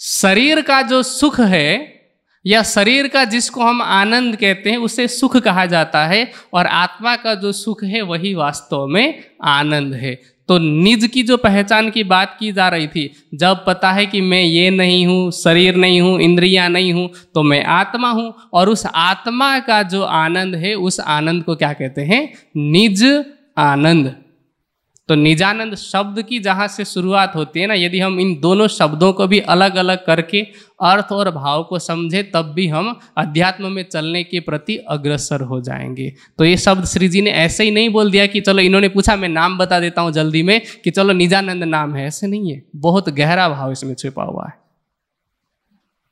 शरीर का जो सुख है या शरीर का जिसको हम आनंद कहते हैं, उसे सुख कहा जाता है और आत्मा का जो सुख है, वही वास्तव में आनंद है। तो निज की जो पहचान की बात की जा रही थी, जब पता है कि मैं ये नहीं हूँ, शरीर नहीं हूँ, इंद्रियाँ नहीं हूँ तो मैं आत्मा हूँ और उस आत्मा का जो आनंद है, उस आनंद को क्या कहते हैं? निज आनंद। तो निजानंद शब्द की जहाँ से शुरुआत होती है ना, यदि हम इन दोनों शब्दों को भी अलग अलग करके अर्थ और भाव को समझे, तब भी हम अध्यात्म में चलने के प्रति अग्रसर हो जाएँगे। तो ये शब्द श्री जी ने ऐसे ही नहीं बोल दिया कि चलो इन्होंने पूछा, मैं नाम बता देता हूँ जल्दी में कि चलो निजानंद नाम है। ऐसे नहीं है। बहुत गहरा भाव इसमें छुपा हुआ है।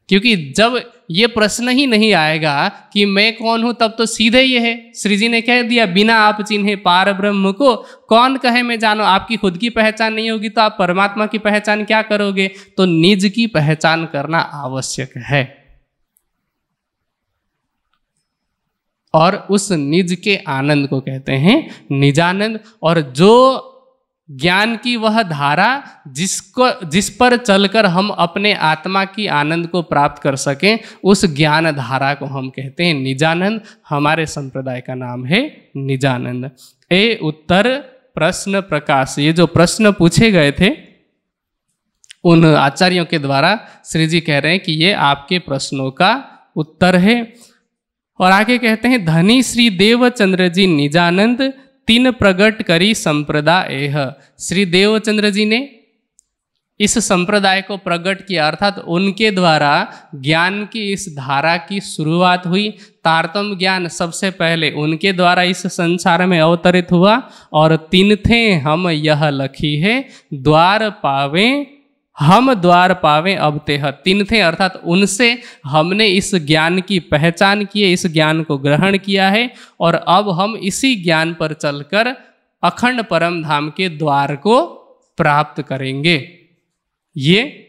क्योंकि जब ये प्रश्न ही नहीं आएगा कि मैं कौन हूँ, तब तो सीधे ये है। श्री जी ने कह दिया, बिना आप चिन्हे पार ब्रह्म को, कौन कहे मैं जानो, आपकी खुद की पहचान नहीं होगी तो आप परमात्मा की पहचान क्या करोगे? तो निज की पहचान करना आवश्यक है। और उस निज के आनंद को कहते हैं निजानंद। और जो ज्ञान की वह धारा जिसको, जिस पर चलकर हम अपने आत्मा की आनंद को प्राप्त कर सकें, उस ज्ञान धारा को हम कहते हैं निजानंद। हमारे संप्रदाय का नाम है निजानंद। ए उत्तर प्रश्न प्रकाश। ये जो प्रश्न पूछे गए थे, उन आचार्यों के द्वारा श्री जी कह रहे हैं कि ये आपके प्रश्नों का उत्तर है। और आगे कहते हैं, धनी श्री देवचंद्र जी निजानंद तीन प्रगट करी संप्रदाय श्री देवचंद्र जी ने इस संप्रदाय को प्रकट किया, अर्थात उनके द्वारा ज्ञान की इस धारा की शुरुआत हुई। तारतम ज्ञान सबसे पहले उनके द्वारा इस संसार में अवतरित हुआ और तीन थे हम यह लखी है, द्वार पावे हम द्वार पावे अब तेह। तीन थे, अर्थात उनसे हमने इस ज्ञान की पहचान की है, इस ज्ञान को ग्रहण किया है, और अब हम इसी ज्ञान पर चलकर अखंड परम धाम के द्वार को प्राप्त करेंगे। ये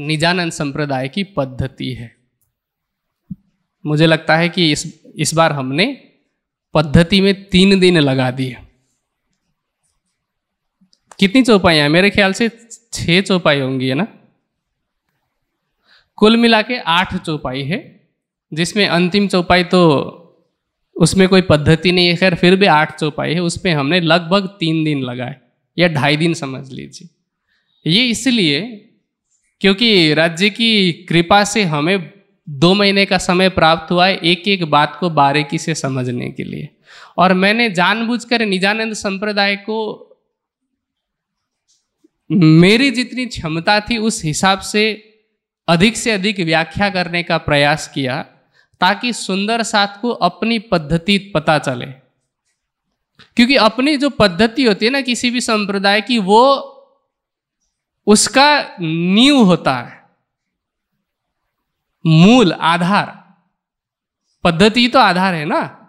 निजानंद संप्रदाय की पद्धति है। मुझे लगता है कि इस इस बार हमने पद्धति में तीन दिन लगा दिए। कितनी चौपाइयाँ मेरे ख्याल से छह चौपाई होंगी, है ना? कुल मिला के आठ चौपाई है, जिसमें अंतिम चौपाई तो उसमें कोई पद्धति नहीं है। खैर, फिर भी आठ चौपाई है, उसमें हमने लगभग तीन दिन लगाए या ढाई दिन समझ लीजिए। ये इसलिए क्योंकि राज्य की कृपा से हमें दो महीने का समय प्राप्त हुआ है एक एक बात को बारीकी से समझने के लिए। और मैंने जानबूझकर निजानंद संप्रदाय को मेरी जितनी क्षमता थी उस हिसाब से अधिक से अधिक व्याख्या करने का प्रयास किया ताकि सुंदर साथ को अपनी पद्धति पता चले। क्योंकि अपनी जो पद्धति होती है ना किसी भी संप्रदाय की, वो उसका नींव होता है। मूल, आधार। पद्धति तो आधार है ना।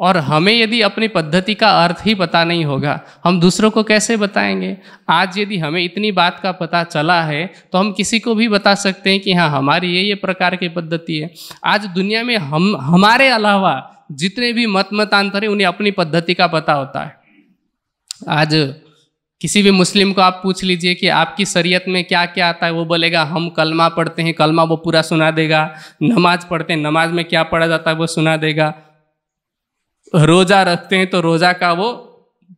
और हमें यदि अपनी पद्धति का अर्थ ही पता नहीं होगा, हम दूसरों को कैसे बताएँगे? आज यदि हमें इतनी बात का पता चला है तो हम किसी को भी बता सकते हैं कि हाँ हमारी ये ये प्रकार की पद्धति है। आज दुनिया में हम, हमारे अलावा जितने भी मत मतांतर हैं उन्हें अपनी पद्धति का पता होता है। आज किसी भी मुस्लिम को आप पूछ लीजिए कि आपकी शरीयत में क्या क्या आता है, वो बोलेगा, हम कलमा पढ़ते हैं, कलमा वो पूरा सुना देगा। नमाज़ पढ़ते हैं, नमाज़ में क्या पढ़ा जाता है, वो सुना देगा। रोजा रखते हैं तो रोजा का वो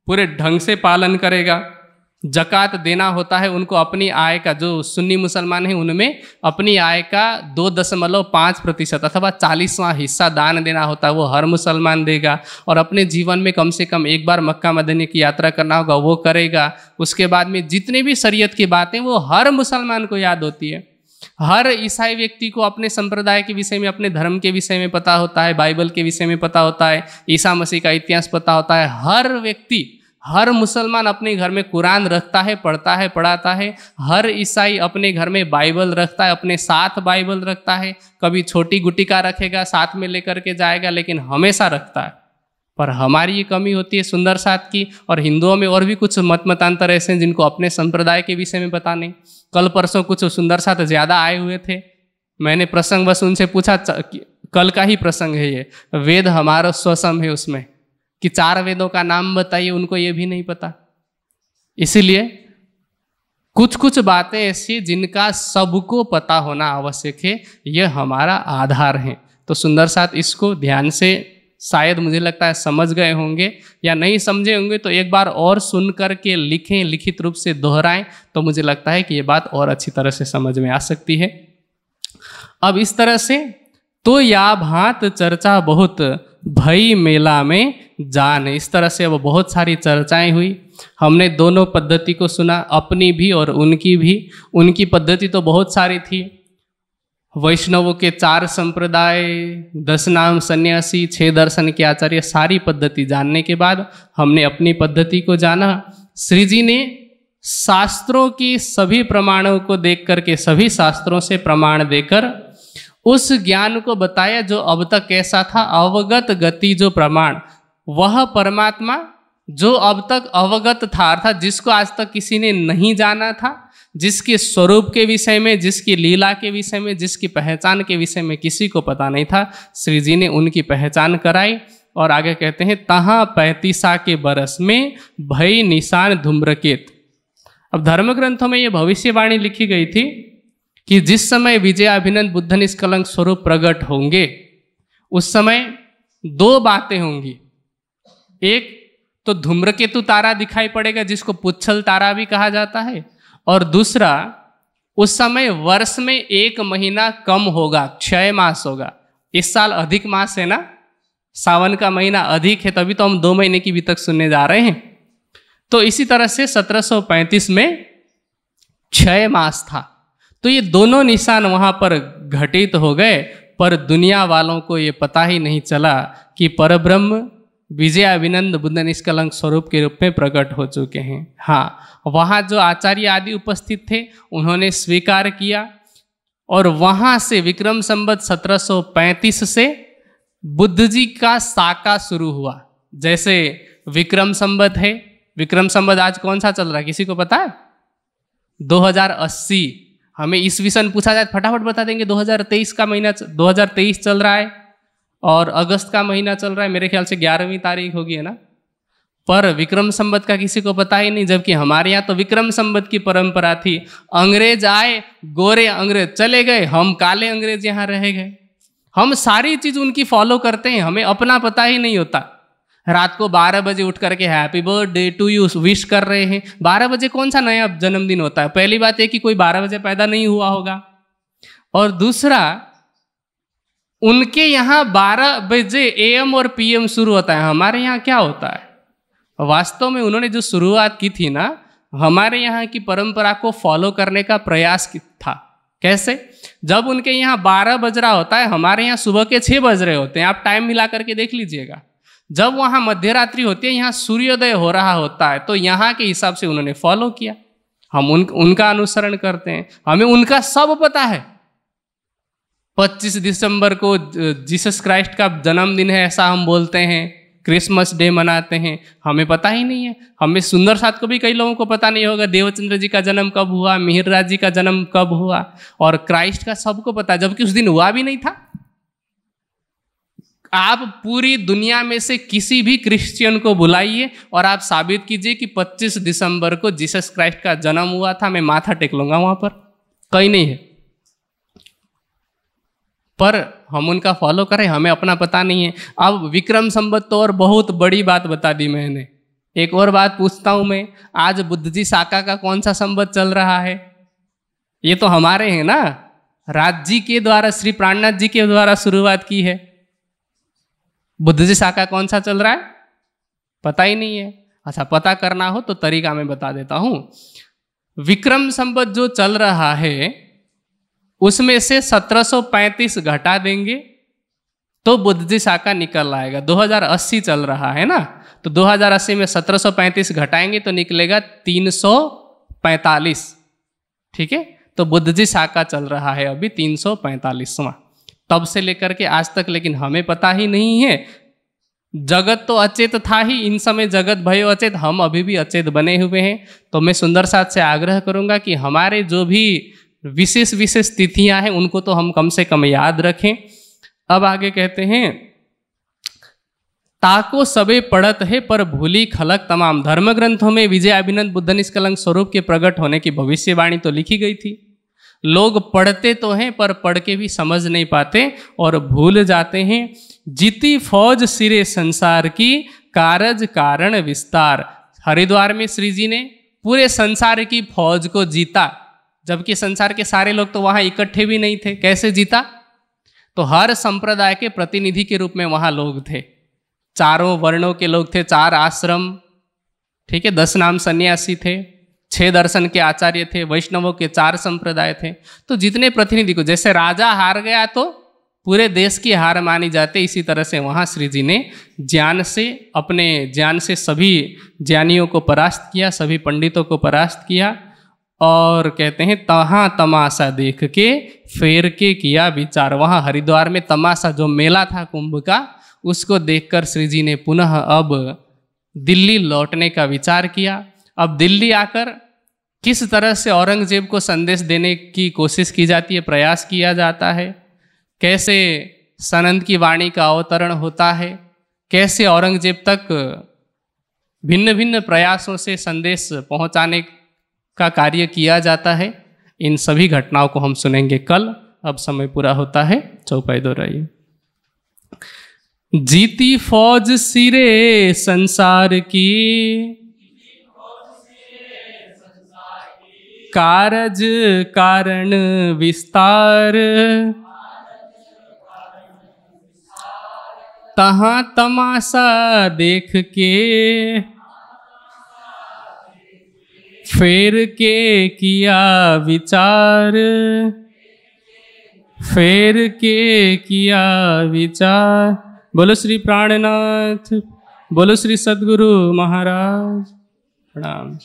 पूरे ढंग से पालन करेगा। जक़ात देना होता है उनको अपनी आय का, जो सुन्नी मुसलमान हैं उनमें अपनी आय का दो दशमलव पाँच प्रतिशत अथवा चालीसवां हिस्सा दान देना होता है वो हर मुसलमान देगा। और अपने जीवन में कम से कम एक बार मक्का मदनी की यात्रा करना होगा, वो करेगा। उसके बाद में जितनी भी शरीयत की बातें, वो हर मुसलमान को याद होती है। हर ईसाई व्यक्ति को अपने संप्रदाय के विषय में, अपने धर्म के विषय में पता होता है, बाइबल के विषय में पता होता है, ईसा मसीह का इतिहास पता होता है। हर व्यक्ति, हर मुसलमान अपने घर में कुरान रखता है, पढ़ता है, पढ़ाता है। हर ईसाई अपने घर में बाइबल रखता है, अपने साथ बाइबल रखता है। कभी छोटी गुटिका रखेगा, साथ में लेकर के जाएगा, लेकिन हमेशा रखता है। पर हमारी ये कमी होती है सुंदर साथ की और हिंदुओं में और भी कुछ मत मतांतर ऐसे हैं जिनको अपने संप्रदाय के विषय में पता नहीं। कल परसों कुछ सुंदर साथ ज़्यादा आए हुए थे। मैंने प्रसंग बस उनसे पूछा कल का ही प्रसंग है ये। वेद हमारा स्वसम है उसमें। कि चार वेदों का नाम बताइए, उनको ये भी नहीं पता। इसीलिए कुछ कुछ बातें ऐसी जिनका सबको पता होना आवश्यक है यह हमारा आधार है। तो सुंदर साथ इसको ध्यान से शायद मुझे लगता है समझ गए होंगे या नहीं समझे होंगे तो एक बार और सुन करके लिखें, लिखित रूप से दोहराएँ तो मुझे लगता है कि ये बात और अच्छी तरह से समझ में आ सकती है। अब इस तरह से तो या भात चर्चा बहुत भई मेला में जान। इस तरह से अब बहुत सारी चर्चाएँ हुई। हमने दोनों पद्धति को सुना, अपनी भी और उनकी भी। उनकी पद्धति तो बहुत सारी थी। वैष्णवों के चार संप्रदाय, दस नाम सन्यासी, छह दर्शन के आचार्य, सारी पद्धति जानने के बाद हमने अपनी पद्धति को जाना। श्री जी ने शास्त्रों की सभी प्रमाणों को देख करके, सभी शास्त्रों से प्रमाण देकर उस ज्ञान को बताया जो अब तक कैसा था, अवगत गति जो प्रमाण, वह परमात्मा जो अब तक अवगत था, अर्थात जिसको आज तक किसी ने नहीं जाना था जिसके स्वरूप के विषय में, जिसकी लीला के विषय में, जिसकी पहचान के विषय में किसी को पता नहीं था, श्री जी ने उनकी पहचान कराई और आगे कहते हैं, तहाँ पैंतीसा के बरस में भय निशान धूम्रकेत। अब धर्म ग्रंथों में ये भविष्यवाणी लिखी गई थी कि जिस समय विजयाभिनंद बुद्ध निष्कलंक स्वरूप प्रकट होंगे, उस समय दो बातें होंगी। एक तो धूम्रकेतु तारा दिखाई पड़ेगा, जिसको पुच्छल तारा भी कहा जाता है और दूसरा, उस समय वर्ष में एक महीना कम होगा, छह मास होगा। इस साल अधिक मास है ना? सावन का महीना अधिक है, तभी तो हम दो महीने की भी तक सुनने जा रहे हैं। तो इसी तरह से 1735 में छह मास था। तो ये दोनों निशान वहाँ पर घटित हो गए, पर दुनिया वालों को ये पता ही नहीं चला कि परब्रह्म विजयाभिनंद बुद्ध निष्कलंक स्वरूप के रूप में प्रकट हो चुके हैं। हाँ वहाँ जो आचार्य आदि उपस्थित थे, उन्होंने स्वीकार किया और वहाँ से विक्रम संबत 1735 से बुद्ध जी का साका शुरू हुआ। जैसे विक्रम संबत है, विक्रम संबत आज कौन सा चल रहा है? किसी को पता है? 2080 हमें इस विषय पूछा जाए फटाफट बता देंगे 2023 का महीना 2023 चल रहा है। और अगस्त का महीना चल रहा है, मेरे ख्याल से ग्यारहवीं तारीख होगी, है ना? पर विक्रम संबत का किसी को पता ही नहीं, जबकि हमारे यहाँ तो विक्रम संबत की परंपरा थी, अंग्रेज़ आए, गोरे अंग्रेज़ चले गए, हम काले अंग्रेज़ यहाँ रह गए। हम सारी चीज़ उनकी फॉलो करते हैं, हमें अपना पता ही नहीं होता। रात को 12 बजे उठ करके happy birthday to you wish कर रहे हैं। 12 बजे कौन सा नया जन्मदिन होता है? पहली बात यह कि कोई 12 बजे पैदा नहीं हुआ होगा। और दूसरा उनके यहाँ 12 बजे एम और पीएम शुरू होता है। हमारे यहाँ क्या होता है? वास्तव में उन्होंने जो शुरुआत की थी ना, हमारे यहाँ की परंपरा को फॉलो करने का प्रयास था। कैसे? जब उनके यहाँ 12 बज रहा होता है, हमारे यहाँ सुबह के छः बज रहे होते हैं। आप टाइम मिला करके देख लीजिएगा। जब वहाँ मध्यरात्रि होती है, यहाँ सूर्योदय हो रहा होता है तो यहाँ के हिसाब से उन्होंने फॉलो किया। हम उन, उनका अनुसरण करते हैं। हमें उनका सब पता है। 25 दिसंबर को जीसस क्राइस्ट का जन्मदिन है, ऐसा हम बोलते हैं। क्रिसमस डे मनाते हैं। हमें पता ही नहीं है। हमें सुंदर साथ को भी कई लोगों को पता नहीं होगा, देवचंद्र जी का जन्म कब हुआ मिहिर जी का जन्म कब हुआ, और क्राइस्ट का सबको पता, जबकि उस दिन हुआ भी नहीं था। आप पूरी दुनिया में से किसी भी क्रिश्चियन को बुलाइए और आप साबित कीजिए कि 25 दिसंबर को जीसस क्राइस्ट का जन्म हुआ था। मैं माथा टेक लूँगा वहाँ पर। कहीं नहीं है। पर हम उनका फॉलो करें, हमें अपना पता नहीं है। अब विक्रम संबत तो और बहुत बड़ी बात बता दी मैंने। एक और बात पूछता हूँ मैं, आज बुद्ध जी साका का कौन सा संबत चल रहा है? ये तो हमारे हैं ना। राज जी के द्वारा, श्री प्राणनाथ जी के द्वारा शुरुआत की है। बुद्ध जी शाखा कौन सा चल रहा है? पता ही नहीं है। अच्छा पता करना हो तो तरीका मैं बता देता हूँ। विक्रम संबत जो चल रहा है उसमें से 1735 घटा देंगे तो बुद्ध जी शाखा निकल आएगा 2080 चल रहा है ना? तो 2080 में 1735 घटाएँगे तो निकलेगा 345 ठीक है? तो बुद्ध जी शाखा चल रहा है अभी 345वां तब से लेकर के आज तक, लेकिन हमें पता ही नहीं है। जगत तो अचेत था ही, इन समय जगत भयो अचेत, हम अभी भी अचेत बने हुए हैं। तो मैं सुंदर साथ से आग्रह करूँगा कि हमारे जो भी विशेष विशेष तिथियाँ हैं, उनको तो हम कम से कम याद रखें। अब आगे कहते हैं, ताको सबे पढ़त है पर भूली खलक तमाम। धर्म ग्रंथों में विजय अभिनंद बुद्ध निष्कलंक स्वरूप के प्रकट होने की भविष्यवाणी तो लिखी गई थी। लोग पढ़ते तो हैं, पर पढ़ के भी समझ नहीं पाते और भूल जाते हैं। जीती फौज सिरे संसार की, कारज कारण विस्तार। हरिद्वार में श्री जी ने, पूरे संसार की फौज को जीता। जबकि संसार के सारे लोग तो वहाँ इकट्ठे भी नहीं थे। कैसे जीता? तो हर संप्रदाय के प्रतिनिधि के रूप में वहाँ लोग थे। चारों वर्णों के लोग थे, चार आश्रम, ठीक है, दस नाम सन्यासी थे, छह दर्शन के आचार्य थे, वैष्णवों के चार संप्रदाय थे। तो जितने प्रतिनिधि को, जैसे राजा हार गया तो पूरे देश की हार मानी जाते, इसी तरह से वहाँ श्री जी ने ज्ञान से, अपने ज्ञान से सभी ज्ञानियों को परास्त किया, सभी पंडितों को परास्त किया और कहते हैं, तहाँ तमाशा देख के फेर के किया विचार। वहाँ हरिद्वार में तमाशा जो मेला था कुंभ का, उसको देखकर श्री जी ने पुनः अब दिल्ली लौटने का विचार किया। अब दिल्ली आकर किस तरह से औरंगज़ेब को संदेश देने की कोशिश की जाती है, प्रयास किया जाता है? कैसे सनंद की वाणी का अवतरण होता है? कैसे औरंगज़ेब तक भिन्न भिन्न प्रयासों से संदेश पहुँचाने का कार्य किया जाता है। इन सभी घटनाओं को हम सुनेंगे कल। अब समय पूरा होता है। चौपाई दोहराइए। जीती फौज सिरे संसार की। कारज कारण विस्तार। तहा तमाशा देख के। फेर के किया विचार? फेर के किया विचार? बोलो श्री प्राणनाथ, बोलो श्री सदगुरु महाराज। प्रणाम